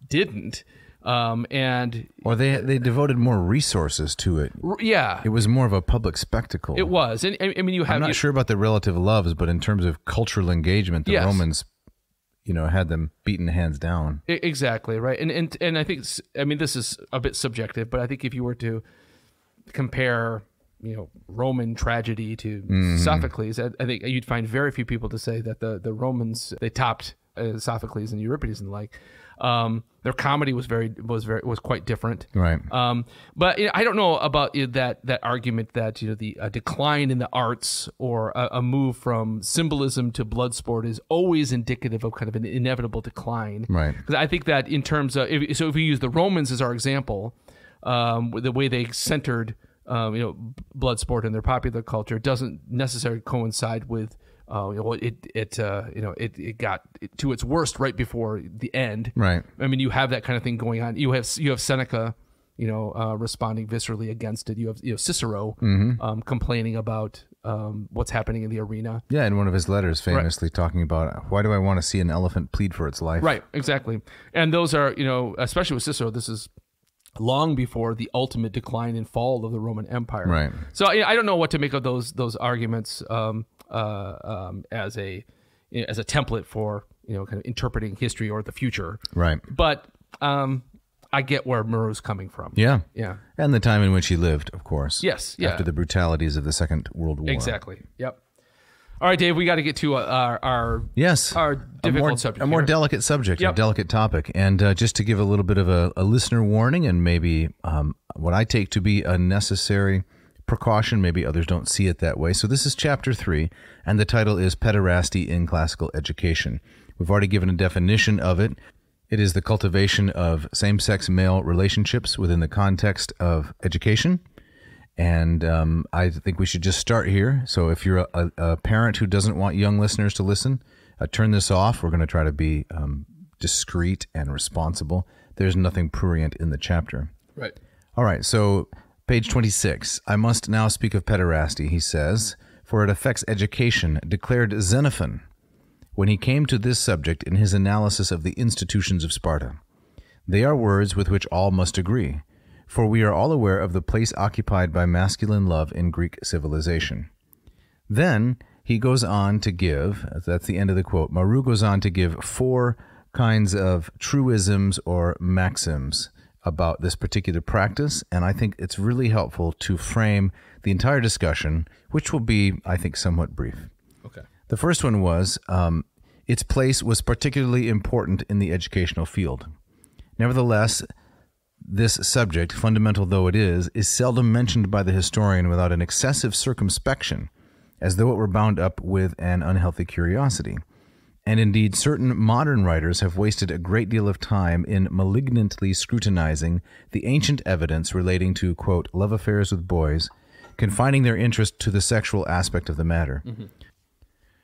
B: didn't. Um, and
C: or they they devoted more resources to it.
B: yeah,
C: It was more of a public spectacle.
B: it was. And I I mean, you have
C: I'm not
B: you-
C: sure about the relative loves, but in terms of cultural engagement, the
B: Yes.
C: Romans, you know, had them beaten hands down.
B: Exactly right, and and and I think I mean this is a bit subjective, but I think if you were to compare, you know, Roman tragedy to
C: Mm-hmm.
B: Sophocles, I, I think you'd find very few people to say that the the Romans they topped uh, Sophocles and Euripides and the like. Um, their comedy was very was very was quite different.
C: Right.
B: Um, but you know, I don't know about you know, that that argument that you know the uh, decline in the arts or a, a move from symbolism to blood sport is always indicative of kind of an inevitable decline.
C: Right.
B: Because I think that in terms of if, so, if we use the Romans as our example, um, the way they centered um, you know blood sport in their popular culture doesn't necessarily coincide with. Uh, you know, it it uh, you know it, it got to its worst right before the end.
C: Right.
B: I mean, you have that kind of thing going on. You have you have Seneca, you know, uh, responding viscerally against it. You have you know Cicero
C: Mm-hmm.
B: um, complaining about um, what's happening in the arena.
C: Yeah, in one of his letters, famously talking about why do I want to see an elephant plead for its life?
B: Right, exactly. And those are you know, especially with Cicero, this is long before the ultimate decline and fall of the Roman Empire.
C: Right.
B: So I, I don't know what to make of those those arguments um, uh, um, as a as a template for you know kind of interpreting history or the future.
C: Right.
B: But um, I get where Marrou's coming from.
C: Yeah.
B: Yeah.
C: And the time in which he lived, of course.
B: Yes, yeah.
C: After the brutalities of the Second World War.
B: Exactly. Yep. All right, Dave. We got to get to uh, our our
C: Yes.
B: Our
C: a
B: difficult
C: more,
B: subject
C: A more
B: here.
C: delicate subject,
B: Yep.
C: a delicate topic. And uh, just to give a little bit of a, a listener warning and maybe um, what I take to be a necessary precaution, maybe others don't see it that way. So this is chapter three, and the title is Pederasty in Classical Education. We've already given a definition of it. It is the cultivation of same sex male relationships within the context of education. And um, I think we should just start here. So if you're a, a parent who doesn't want young listeners to listen, uh, turn this off. We're going to try to be um, discreet and responsible. There's nothing prurient in the chapter.
B: right.
C: All right, so page 26. I must now speak of pederasty, he says, for it affects education, declared Xenophon when he came to this subject in his analysis of the institutions of Sparta. They are words with which all must agree, for we are all aware of the place occupied by masculine love in Greek civilization. Then he goes on to give, that's the end of the quote, Marrou goes on to give four kinds of truisms or maxims about this particular practice, and I think it's really helpful to frame the entire discussion, which will be, I think, somewhat brief.
B: Okay.
C: The first one was um, its place was particularly important in the educational field. Nevertheless, this subject, fundamental though it is, is seldom mentioned by the historian without an excessive circumspection, as though it were bound up with an unhealthy curiosity. And indeed, certain modern writers have wasted a great deal of time in malignantly scrutinizing the ancient evidence relating to, quote, love affairs with boys, confining their interest to the sexual aspect of the matter. Mm-hmm.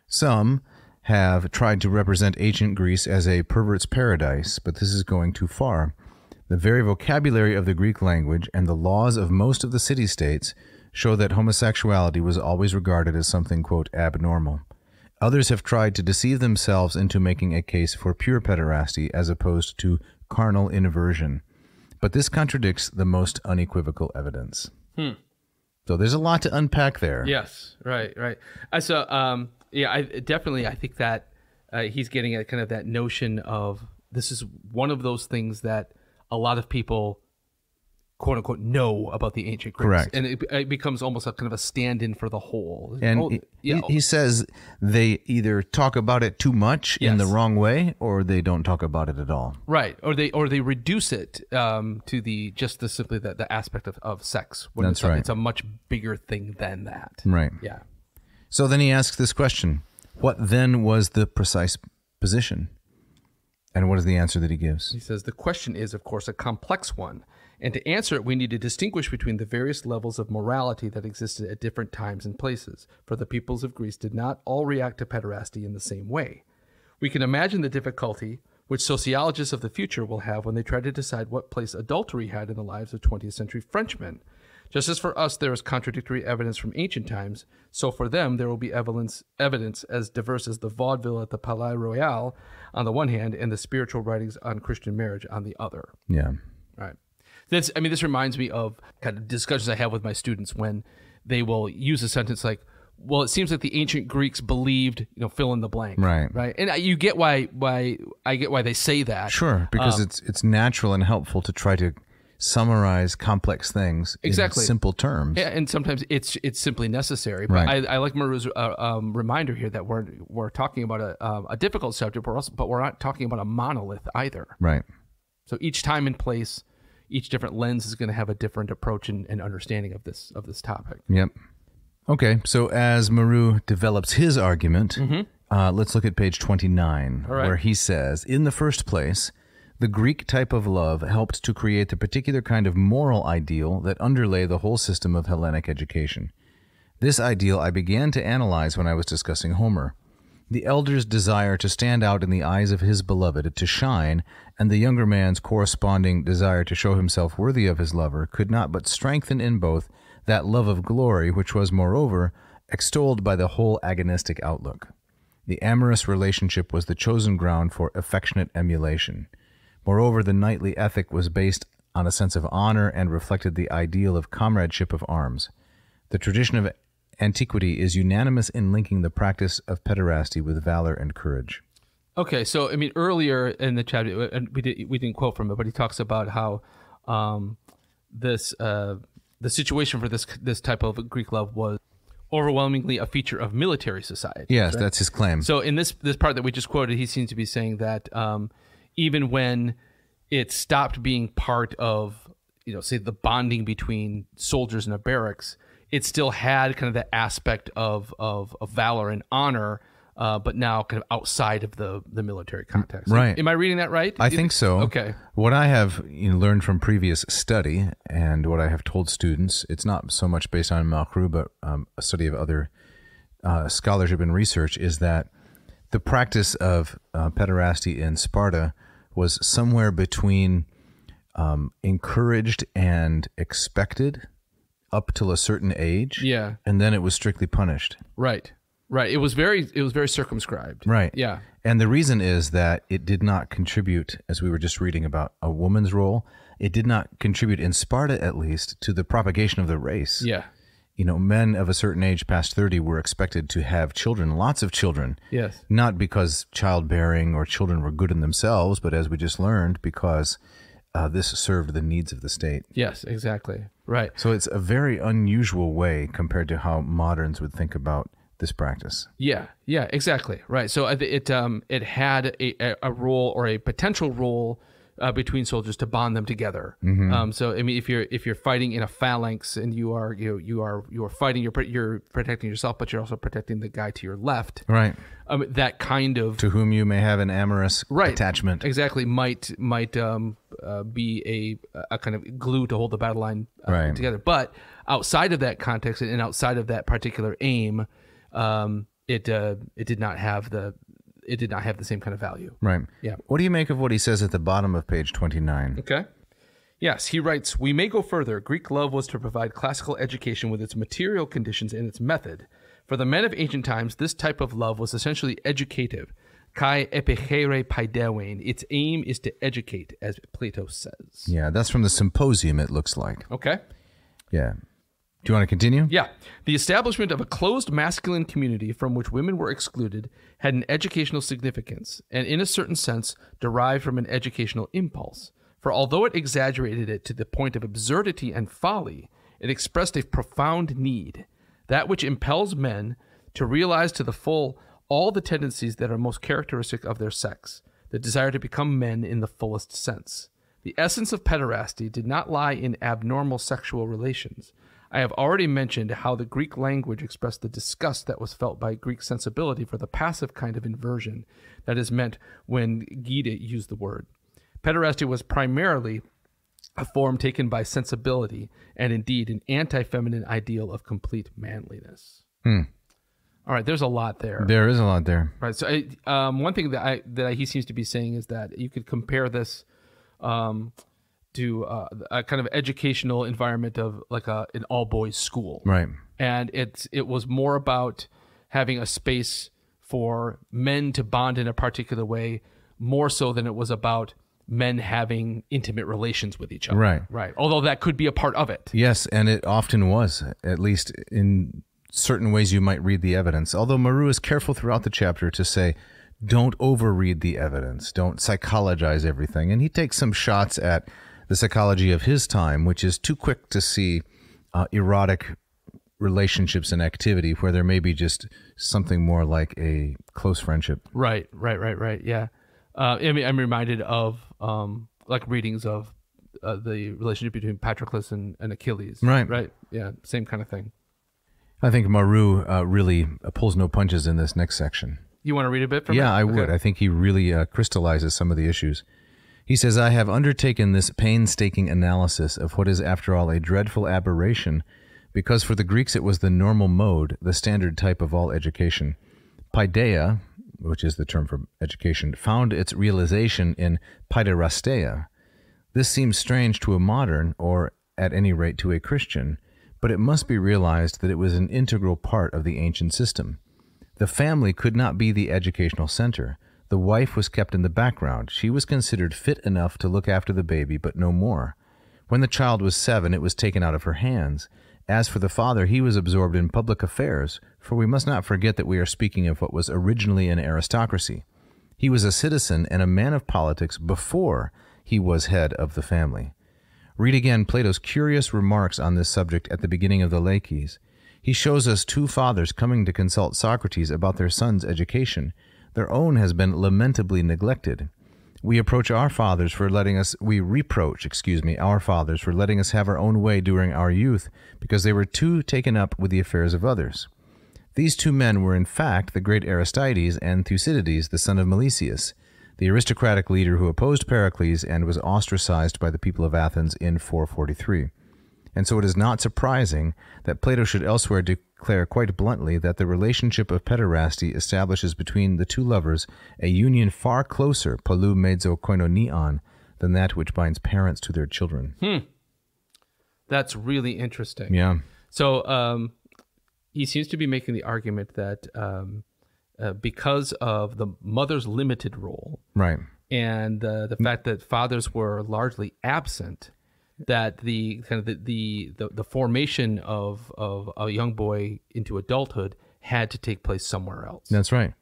C: Some have tried to represent ancient Greece as a pervert's paradise, but this is going too far. The very vocabulary of the Greek language and the laws of most of the city states show that homosexuality was always regarded as something, quote, abnormal. Others have tried to deceive themselves into making a case for pure pederasty as opposed to carnal inversion. But this contradicts the most unequivocal evidence. So there's a lot to unpack there.
B: Yes, right, right. Uh, so, um, yeah, I definitely, I think that uh, he's getting at kind of that notion of this is one of those things that a lot of people, quote unquote, know about the ancient Greeks,
C: Correct.
B: and it, it becomes almost a kind of a stand-in for the whole.
C: And
B: Oh,
C: he,
B: yeah,
C: he says they either talk about it too much in the wrong way or they don't talk about it at all.
B: right, or they or they reduce it um, to the just the simply the, the aspect of, of sex. When
C: That's
B: it's a,
C: right.
B: It's a much bigger thing than that.
C: Right.
B: Yeah.
C: So then he asks this question What then was the precise position? And what is the answer that he gives?
B: He says the question is, of course, a complex one. And to answer it, we need to distinguish between the various levels of morality that existed at different times and places, for the peoples of Greece did not all react to pederasty in the same way. We can imagine the difficulty which sociologists of the future will have when they try to decide what place adultery had in the lives of 20th century Frenchmen. Just as for us there is contradictory evidence from ancient times, so for them there will be evidence, evidence as diverse as the vaudeville at the Palais Royal on the one hand and the spiritual writings on Christian marriage on the other.
C: Yeah.
B: Right. This, I mean, this reminds me of kind of discussions I have with my students when they will use a sentence like, "Well, it seems like the ancient Greeks believed, you know, fill in the blank."
C: Right.
B: Right. And you get why why I get why they say that.
C: Sure, because
B: Um,
C: it's it's natural and helpful to try to summarize complex things
B: Exactly.
C: in simple terms.
B: Yeah, and sometimes it's it's simply necessary. But
C: Right.
B: I, I like Marrou's uh, um, reminder here that we're we're talking about a um, a difficult subject, but we're also, but we're not talking about a monolith either.
C: Right.
B: So each time and place, each different lens is going to have a different approach and, and understanding of this of this topic.
C: Yep. Okay, so as Marrou develops his argument, uh, let's look at page 29,
B: Mm-hmm. right.
C: where he says In the first place, the Greek type of love helped to create the particular kind of moral ideal that underlay the whole system of Hellenic education. This ideal I began to analyze when I was discussing Homer. The elder's desire to stand out in the eyes of his beloved, to shine, and the younger man's corresponding desire to show himself worthy of his lover could not but strengthen in both that love of glory which was, moreover, extolled by the whole agonistic outlook. The amorous relationship was the chosen ground for affectionate emulation. Moreover, the knightly ethic was based on a sense of honor and reflected the ideal of comradeship of arms. The tradition of antiquity is unanimous in linking the practice of pederasty with valor and courage.
B: Okay, so I mean, earlier in the chapter, and we did we didn't quote from it, but he talks about how um, this uh, the situation for this this type of Greek love was overwhelmingly a feature of military society.
C: Yes, that's his claim.
B: So in this this part that we just quoted, he seems to be saying that um, even when it stopped being part of you know say the bonding between soldiers in a barracks, it still had kind of the aspect of of, of valor and honor. Uh, but now, kind of outside of the the military context,
C: Right.
B: Am I reading that right?
C: I think so.
B: Okay.
C: What I have you know, learned from previous study and what I have told students, it's not so much based on Marrou, but um, a study of other uh, scholarship and research, is that the practice of uh, pederasty in Sparta was somewhere between um, encouraged and expected up till a certain age.
B: Yeah.
C: And then it was strictly punished.
B: Right. Right. It was very it was very circumscribed.
C: Right.
B: Yeah.
C: And the reason is that it did not contribute, as we were just reading about a woman's role, it did not contribute, in Sparta at least, to the propagation of the race.
B: Yeah.
C: You know, men of a certain age past 30 were expected to have children, lots of children.
B: Yes.
C: Not because childbearing or children were good in themselves, but as we just learned, because uh, this served the needs of the state.
B: Yes, exactly. Right.
C: So it's a very unusual way compared to how moderns would think about this practice.
B: Yeah, yeah, exactly. Right. So it um it had a, a- a role or a potential role uh, between soldiers to bond them together. Um, so I mean, if you're if you're fighting in a phalanx and you are you know, you are you are fighting, you're you're protecting yourself, but you're also protecting the guy to your left.
C: Right.
B: Um, that kind of
C: To whom you may have an amorous
B: right
C: attachment.
B: exactly might might um, uh, be a a kind of glue to hold the battle line uh,
C: Right.
B: together. But outside of that context and outside of that particular aim, um, it uh, it did not have the it did not have the same kind of value.
C: Right.
B: Yeah.
C: What do you make of what he says at the bottom of page 29?
B: Okay. Yes, he writes, We may go further. Greek love was to provide classical education with its material conditions and its method. For the men of ancient times, this type of love was essentially educative. Kai epichere paidewein. Its aim is to educate, as Plato says.
C: Yeah, that's from the symposium, it looks like.
B: Okay.
C: Yeah. Do you want to continue?
B: Yeah. The establishment of a closed masculine community from which women were excluded had an educational significance, and in a certain sense derived from an educational impulse. For although it exaggerated it to the point of absurdity and folly, it expressed a profound need, that which impels men to realize to the full all the tendencies that are most characteristic of their sex, the desire to become men in the fullest sense. The essence of pederasty did not lie in abnormal sexual relations. I have already mentioned how the Greek language expressed the disgust that was felt by Greek sensibility for the passive kind of inversion that is meant when Gide used the word. Pederasty was primarily a form taken by sensibility and indeed an anti feminine ideal of complete manliness. All right, there's a lot there.
C: There is a lot there.
B: Right. So, I, um, one thing that I that he seems to be saying is that you could compare this um, to uh, a kind of educational environment of like a an all boys school,
C: Right.
B: and it's it was more about having a space for men to bond in a particular way, more so than it was about men having intimate relations with each other.
C: Right.
B: Right. Although that could be a part of it.
C: Yes, and it often was, at least in certain ways you might read the evidence. Although Marrou is careful throughout the chapter to say, don't overread the evidence, don't psychologize everything. And he takes some shots at the psychology of his time, which is too quick to see uh, erotic relationships and activity where there may be just something more like a close friendship.
B: Right, right, right, right. Yeah. Uh, I mean, I'm reminded of um, like readings of uh, the relationship between Patroclus and, and Achilles.
C: Right.
B: Right. Yeah. Same kind of thing.
C: I think Marrou uh, really uh, pulls no punches in this next section.
B: You want to read a bit from
C: Yeah,
B: it?
C: I
B: Okay.
C: would. I think he really uh, crystallizes some of the issues. He says, I have undertaken this painstaking analysis of what is, after all, a dreadful aberration, because for the Greeks it was the normal mode, the standard type of all education. Paideia, which is the term for education, found its realization in paiderasteia. This seems strange to a modern, or at any rate to a Christian, but it must be realized that it was an integral part of the ancient system. The family could not be the educational center. The wife was kept in the background. She was considered fit enough to look after the baby, but no more. When the child was seven, it was taken out of her hands. As for the father, he was absorbed in public affairs, for we must not forget that we are speaking of what was originally an aristocracy. He was a citizen and a man of politics before he was head of the family. Read again Plato's curious remarks on this subject at the beginning of the Laches. He shows us two fathers coming to consult Socrates about their son's education. Their own has been lamentably neglected. We approach our fathers for letting us, we reproach, excuse me, our fathers for letting us have our own way during our youth because they were too taken up with the affairs of others. These two men were in fact the great Aristides and Thucydides, the son of Melesias, the aristocratic leader who opposed Pericles and was ostracized by the people of Athens in 443. And so it is not surprising that Plato should elsewhere declare quite bluntly that the relationship of pederasty establishes between the two lovers a union far closer, polou mezzo koinonion, than that which binds parents to their children.
B: That's really interesting.
C: Yeah.
B: So um, he seems to be making the argument that um, uh, because of the mother's limited role
C: Right.
B: and uh, the fact that fathers were largely absent, that the kind of the the, the, the formation of, of a young boy into adulthood had to take place somewhere else.
C: That's right.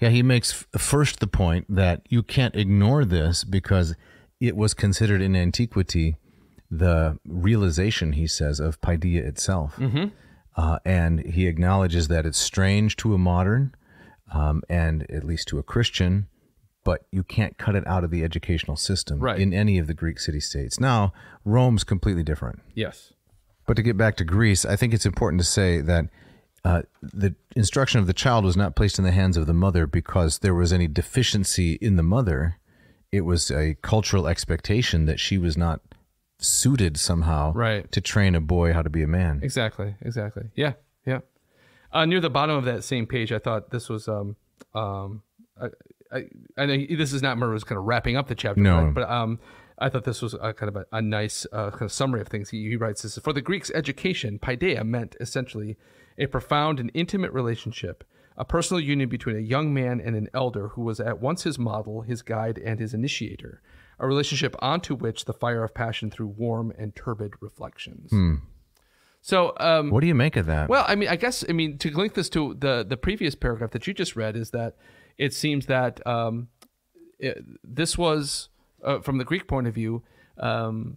C: Yeah, he makes f- first the point that you can't ignore this because it was considered in antiquity the realization, he says, of paideia itself.
B: Mm-hmm.
C: Uh, and he acknowledges that it's strange to a modern um, and at least to a Christian, but you can't cut it out of the educational system
B: Right.
C: in any of the Greek city states. Now, Rome's completely different.
B: Yes.
C: But to get back to Greece, I think it's important to say that uh, the instruction of the child was not placed in the hands of the mother because there was any deficiency in the mother. It was a cultural expectation that she was not suited somehow
B: Right.
C: to train a boy how to be a man.
B: Exactly. Exactly. Yeah. Yeah. Uh, near the bottom of that same page, I thought this was um um I, I know this is not Marrou's kind of wrapping up the chapter,
C: No.
B: but, but um I thought this was a kind of a, a nice uh, kind of summary of things. He, he writes this for the Greeks, education paideia meant essentially a profound and intimate relationship, a personal union between a young man and an elder who was at once his model, his guide, and his initiator. A relationship onto which the fire of passion threw warm and turbid reflections. So, um,
C: What do you make of that?
B: well, I mean, I guess I mean to link this to the the previous paragraph that you just read is that it seems that um, it, this was uh, from the Greek point of view um,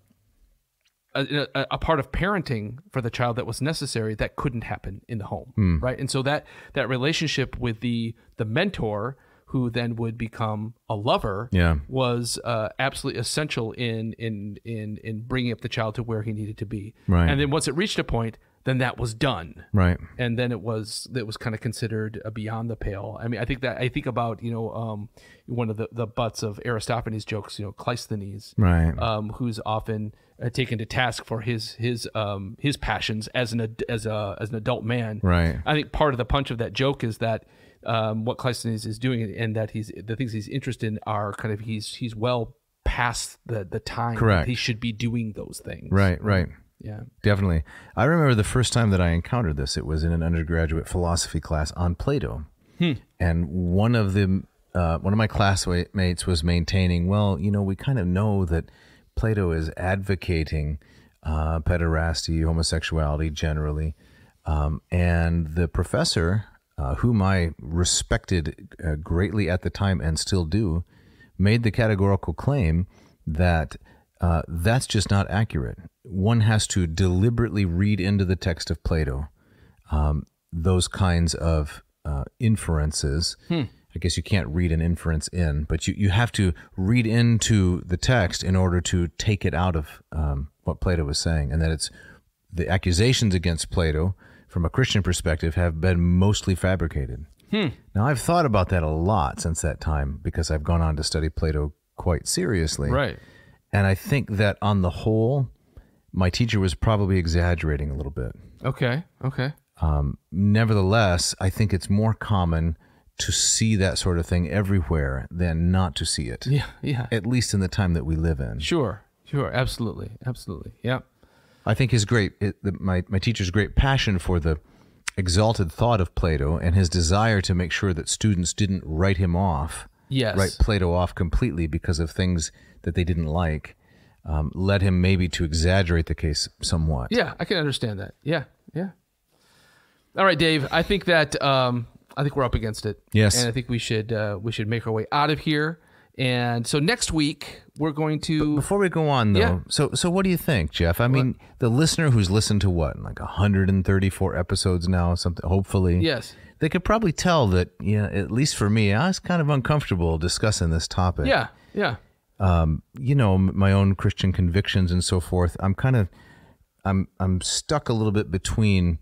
B: a, a, a part of parenting for the child that was necessary that couldn't happen in the home, right? And so that that relationship with the the mentor who then would become a lover
C: Yeah.
B: was uh, absolutely essential in in in in bringing up the child to where he needed to be.
C: Right.
B: And then once it reached a point, then that was done
C: right.
B: and then it was it was kind of considered uh, beyond the pale. I mean, I think that I think about you know um, one of the the butts of Aristophanes' jokes, you know, Cleisthenes,
C: Right.
B: um, who's often uh, taken to task for his his um, his passions as an ad- as a as an adult man.
C: Right.
B: I think part of the punch of that joke is that um, what Cleisthenes is doing, and that he's the things he's interested in are kind of he's he's well past the the time that
C: Correct.
B: he should be doing those things.
C: Right, right.
B: Yeah.
C: Definitely. I remember the first time that I encountered this. It was in an undergraduate philosophy class on Plato, and one of the uh, one of my classmates was maintaining, well, you know, we kind of know that Plato is advocating uh, pederasty, homosexuality generally, um, and the professor, uh, whom I respected uh, greatly at the time and still do, made the categorical claim that uh, that's just not accurate. One has to deliberately read into the text of Plato um, those kinds of uh, inferences. I guess you can't read an inference in, but you, you have to read into the text in order to take it out of um, what Plato was saying, and that it's the accusations against Plato from a Christian perspective have been mostly fabricated. Now, I've thought about that a lot since that time because I've gone on to study Plato quite seriously.
B: Right.
C: And I think that on the whole, my teacher was probably exaggerating a little bit.
B: Okay. Okay.
C: Um, nevertheless, I think it's more common to see that sort of thing everywhere than not to see it,
B: Yeah. Yeah.
C: at least in the time that we live in.
B: Sure, sure, absolutely, absolutely. Yeah,
C: I think his great, it, the, my, my teacher's great passion for the exalted thought of Plato and his desire to make sure that students didn't write him off,
B: yes,
C: write Plato off completely because of things that they didn't like. um, led him maybe to exaggerate the case somewhat.
B: Yeah, I can understand that. Yeah, yeah. All right, Dave. I think that um, I think we're up against it.
C: Yes.
B: and I think we should uh, we should make our way out of here. And so next week we're going to.
C: Before we go on, though,
B: Yeah.
C: so so what do you think, Jeff? I mean, the listener who's listened to what, like 134 episodes now, something. Hopefully,
B: yes.
C: they could probably tell that. Yeah, at least for me, I was kind of uncomfortable discussing this topic.
B: Yeah. Yeah.
C: Um, you know, my own Christian convictions and so forth. I'm kind of, I'm, I'm stuck a little bit between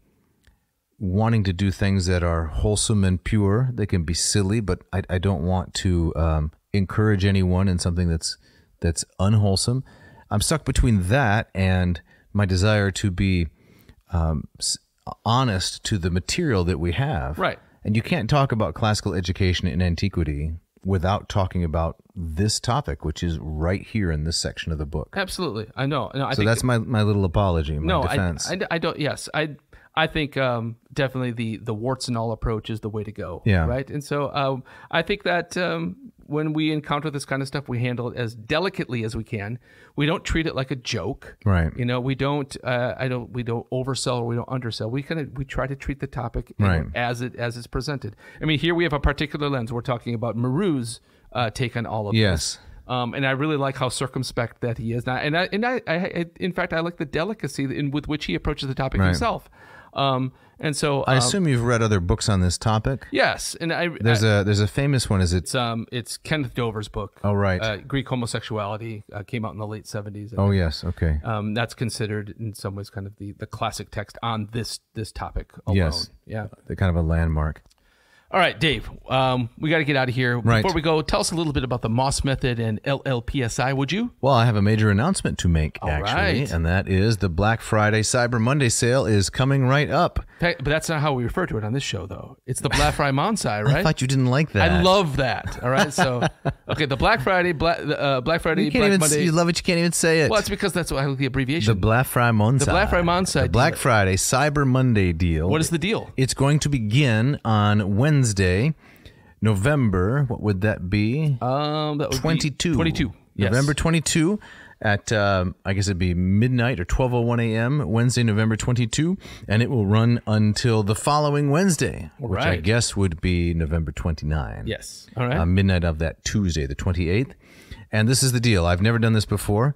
C: wanting to do things that are wholesome and pure. They can be silly, but I, I don't want to um, encourage anyone in something that's that's unwholesome. I'm stuck between that and my desire to be um, s- honest to the material that we have.
B: Right.
C: And you can't talk about classical education in antiquity without talking about this topic, which is right here in this section of the book.
B: Absolutely. I know. No, I
C: So that's my, my little apology, my
B: no. I,
C: defense.
B: I, I don't. Yes. I. I think um, definitely the the warts and all approach is the way to go.
C: Yeah.
B: Right. And so um, I think that um, when we encounter this kind of stuff, we handle it as delicately as we can. We don't treat it like a joke.
C: Right.
B: You know, we don't. Uh, I don't. We don't oversell or we don't undersell. We kind of we try to treat the topic
C: Right.
B: as it as it's presented. I mean, here we have a particular lens. We're talking about Marrou's uh, take on all of this.
C: yes.
B: Um, and I really like how circumspect that he is. And I, and I, and I, I, I in fact, I like the delicacy in with which he approaches the topic
C: Right.
B: himself. Um, and so,
C: I
B: um,
C: assume you've read other books on this topic.
B: yes, and I,
C: There's
B: I-
C: a there's a famous one. Is it?
B: it's um, it's Kenneth Dover's book.
C: Oh right.
B: Uh, Greek homosexuality uh, came out in the late seventies.
C: oh yes. Okay.
B: Um, that's considered in some ways kind of the, the classic text on this this topic alone.
C: Yes.
B: Yeah.
C: The kind of a landmark.
B: All right, Dave. Um, we got to get out of here.
C: Right.
B: Before we go, tell us a little bit about the Moss method and LLPSI, would you?
C: Well, I have a major announcement to make actually,
B: right.
C: and that is the Black Friday Cyber Monday sale is coming right up.
B: But that's not how we refer to it on this show, though. It's the Black Friday Monsai, right?
C: I thought you didn't like that.
B: I love that. All right, so okay, the Black Friday, Black uh, Black Friday,
C: You can't
B: Black
C: even.
B: Monday.
C: You love it. You can't even say it.
B: well, it's because that's what I like the abbreviation. the.
C: Black Friday Monday.
B: The Black Friday Monday
C: The Black
B: deal.
C: Friday Cyber Monday deal.
B: what is the deal?
C: It's going to begin on Wednesday, November. What would that be?
B: Um, that would be
C: 22.
B: 22. Yes.
C: November 22 at, um, I guess it'd be midnight or 12.01 a.m., Wednesday, November 22. And it will run until the following Wednesday, which I guess would be November 29.
B: Yes. All right.
C: Uh, midnight of that Tuesday, the 28th. And this is the deal. I've never done this before.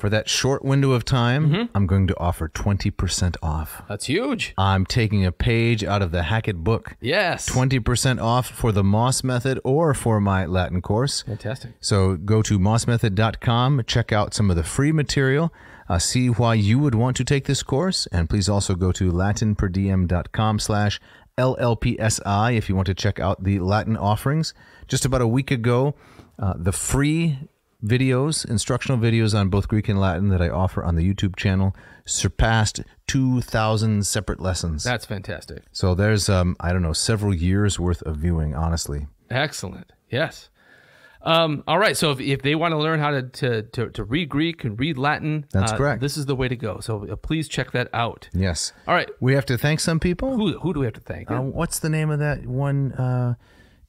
C: For that short window of time,
B: Mm-hmm.
C: I'm going to offer 20% off.
B: that's huge.
C: I'm taking a page out of the Hackett book.
B: Yes.
C: 20% off for the Moss Method or for my Latin course.
B: Fantastic.
C: So go to mossmethod.com, check out some of the free material, uh, see why you would want to take this course, and please also go to latinperdiem.com slash LLPSI if you want to check out the Latin offerings. Just about a week ago, uh, the free videos, instructional videos on both Greek and Latin that I offer on the YouTube channel surpassed 2,000 separate lessons.
B: That's fantastic.
C: so there's, um, I don't know, several years worth of viewing, honestly.
B: Excellent. Yes. Um, all right. So if, if they want to learn how to, to, to, to read Greek and read Latin,
C: That's
B: uh,
C: correct.
B: This is the way to go. So uh, please check that out.
C: Yes.
B: All right.
C: We have to thank some people.
B: Who, who do we have to thank?
C: Uh, what's the name of that one uh,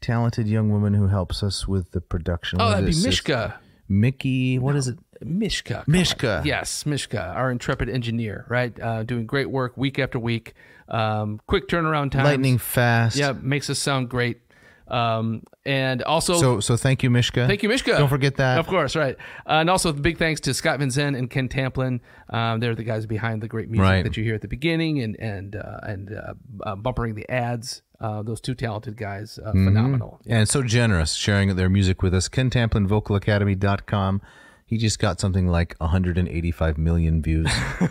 C: talented young woman who helps us with the production?
B: oh, that'd be? Mishka.
C: Mickey. What is it?
B: Mishka.
C: Mishka.
B: Yes, Mishka, our intrepid engineer, right? Uh, doing great work week after week. Um, quick turnaround time.
C: Lightning fast.
B: Yeah, makes us sound great. Um, and also,
C: So so thank you, Mishka.
B: thank you, Mishka.
C: Don't forget that.
B: Of course, right. Uh, and also, big thanks to Scott Van Zen and Ken Tamplin. Um, they're the guys behind the great music
C: Right.
B: that you hear at the beginning and and uh, and uh, uh, bumpering the ads. Uh, those two talented guys, uh,
C: Mm-hmm.
B: phenomenal.
C: And so generous sharing their music with us. Ken Tamplin, vocalacademy.com. He just got something like 185 million views.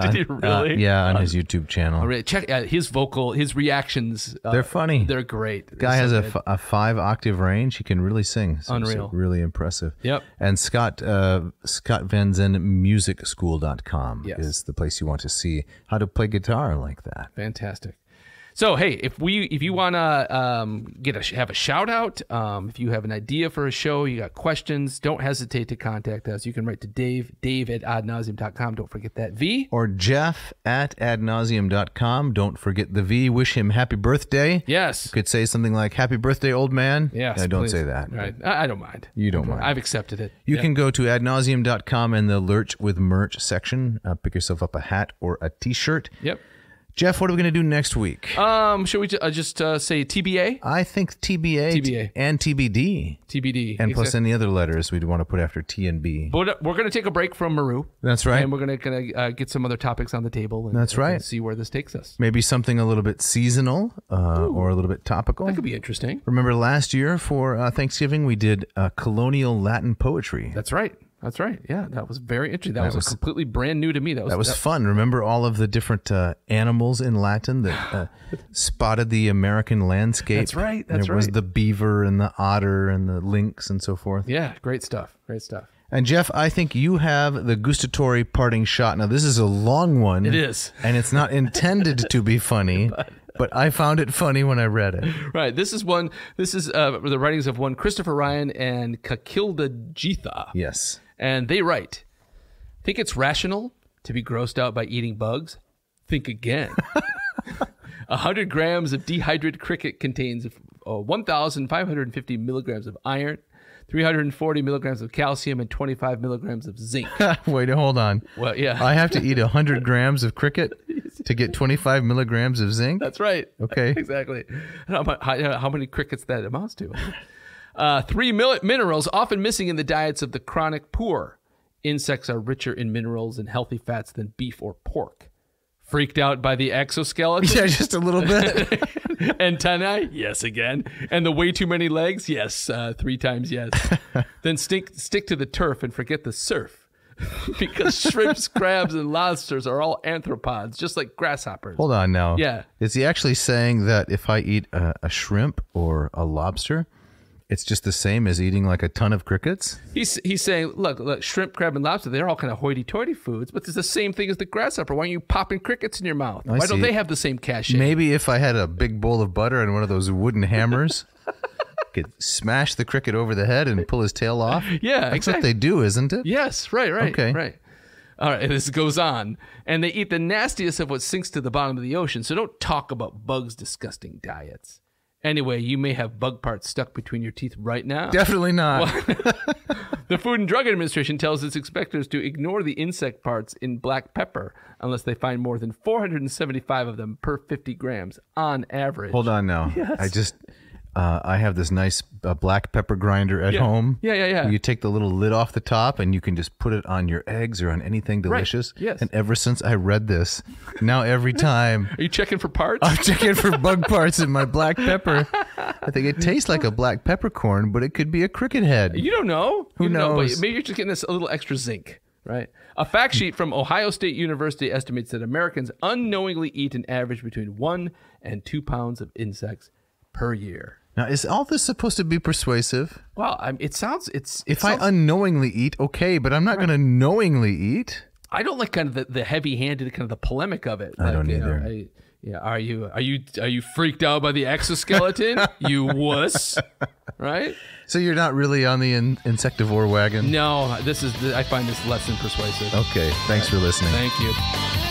B: Did you
C: Uh,
B: really?
C: yeah, on his YouTube channel.
B: All right, check uh, his vocal, his reactions. Uh,
C: They're funny.
B: They're great.
C: Guy
B: They're
C: has
B: so
C: a,
B: good.
C: f- a five octave range. He can really sing. So- so
B: Unreal.
C: really impressive.
B: Yep.
C: And Scott uh, Scott Van Zen musicschool.com
B: Yes.
C: is the place you want to see how to play guitar like that.
B: Fantastic. So hey, if we if you wanna um, get a have a shout out, um, if you have an idea for a show, you got questions, don't hesitate to contact us. You can write to Dave, Dave at adnavseam.com. Don't forget that V.
C: Or Jeff at adnavseam.com. Don't forget the V. Wish him happy birthday.
B: Yes.
C: You Could say something like "Happy birthday, old man."
B: Yes.
C: I don't
B: please.
C: say that.
B: Right. I, I don't mind.
C: You don't mind.
B: I've accepted it.
C: You
B: Yeah.
C: can go to adnavseam.com in the Lurch with Merch section. Uh, pick yourself up a hat or a T-shirt.
B: Yep.
C: Jeff, what are we going to do next week?
B: Um, should we ju- uh, just uh, say TBA?
C: I think TBA,
B: TBA.
C: and TBD,
B: TBD.
C: and plus any other letters we'd want to put after T and B.
B: But we're going to take a break from Marrou.
C: That's right.
B: And we're going to gonna, uh, get some other topics on the table. And,
C: That's
B: and
C: right.
B: see where this takes us.
C: Maybe something a little bit seasonal uh, or a little bit topical.
B: That could be interesting.
C: Remember last year for uh, Thanksgiving we did uh, colonial Latin poetry.
B: That's right. That's right. Yeah, that was very interesting. That, was,
C: was-
B: completely brand new to me. That was,
C: That was fun. Remember all of the different uh, animals in Latin that uh, spotted the American landscape.
B: That's right, that's right.
C: there was the beaver and the otter and the lynx and so forth.
B: yeah, great stuff. Great stuff.
C: And Jeff, I think you have the gustatory parting shot. Now this is a long one.
B: It is.
C: and it's not intended to be funny, but I found it funny when I read it.
B: Right. This is one. This is uh, the writings of one Christopher Ryan and Cacilda Jethá.
C: Yes.
B: And they write, think it's rational to be grossed out by eating bugs? Think again. 100 grams of dehydrated cricket contains uh, 1,550 milligrams of iron, 340 milligrams of calcium, and 25 milligrams of zinc.
C: Wait, hold on.
B: Well, yeah.
C: I have to eat 100 grams of cricket to get 25 milligrams of zinc?
B: That's right.
C: Okay.
B: exactly. How, how, how many crickets that amounts to? Uh, three mil- minerals often missing in the diets of the chronic poor. Insects are richer in minerals and healthy fats than beef or pork. Freaked out by the exoskeleton?
C: Yeah, just a little bit.
B: Antennae? Yes, again. And the way too many legs? Yes, uh, three times yes. then stick, stick to the turf and forget the surf. because shrimps, crabs, and lobsters are all arthropods, just like grasshoppers.
C: Hold on now.
B: Yeah.
C: Is he actually saying that if I eat a, a shrimp or a lobster, it's just the same as eating like a ton of crickets?
B: He's he's saying, look, look, shrimp, crab, and lobster, they're all kind of hoity-toity foods, but it's the same thing as the grasshopper. Why are you popping crickets in your mouth? Why don't they have the same cachet?
C: Maybe if I had a big bowl of butter and one of those wooden hammers, could smash the cricket over the head and pull his tail off.
B: Yeah,
C: That's
B: exactly.
C: what they do, isn't it?
B: Yes, right, right,
C: Okay.
B: right. All right, this goes on, and they eat the nastiest of what sinks to the bottom of the ocean. So don't talk about bugs' disgusting diets. Anyway, you may have bug parts stuck between your teeth right now.
C: Definitely not.
B: The Food and Drug Administration tells its inspectors to ignore the insect parts in black pepper unless they find more than 475 of them per 50 grams on average.
C: Hold on now. Yes. I just uh, I have this nice uh, black pepper grinder at home.
B: Yeah, yeah, yeah.
C: You take the little lid off the top and you can just put it on your eggs or on anything delicious. Right.
B: yes.
C: And ever since I read this, now every time
B: Are you checking for parts?
C: I'm checking for bug parts in my black pepper, I think it tastes like a black peppercorn, but it could be a cricket head.
B: You don't know.
C: Who
B: you don't know,
C: knows?
B: but maybe you're just getting this a little extra zinc, right? A fact sheet from Ohio State University estimates that Americans unknowingly eat an average between one and two pounds of insects per year.
C: Now, is all this supposed to be persuasive?
B: Well, I it sounds it's. it
C: If I unknowingly eat, okay, but I'm not going to knowingly eat.
B: I don't like kind of the, the heavy-handed kind of the polemic of it.
C: I don't
B: you know,
C: either.
B: I- yeah, are you are you are you freaked out by the exoskeleton? you wuss, right?
C: So you're not really on the in- insectivore wagon?
B: No, this is I find this less than persuasive.
C: Okay, thanks for listening.
B: Thank you.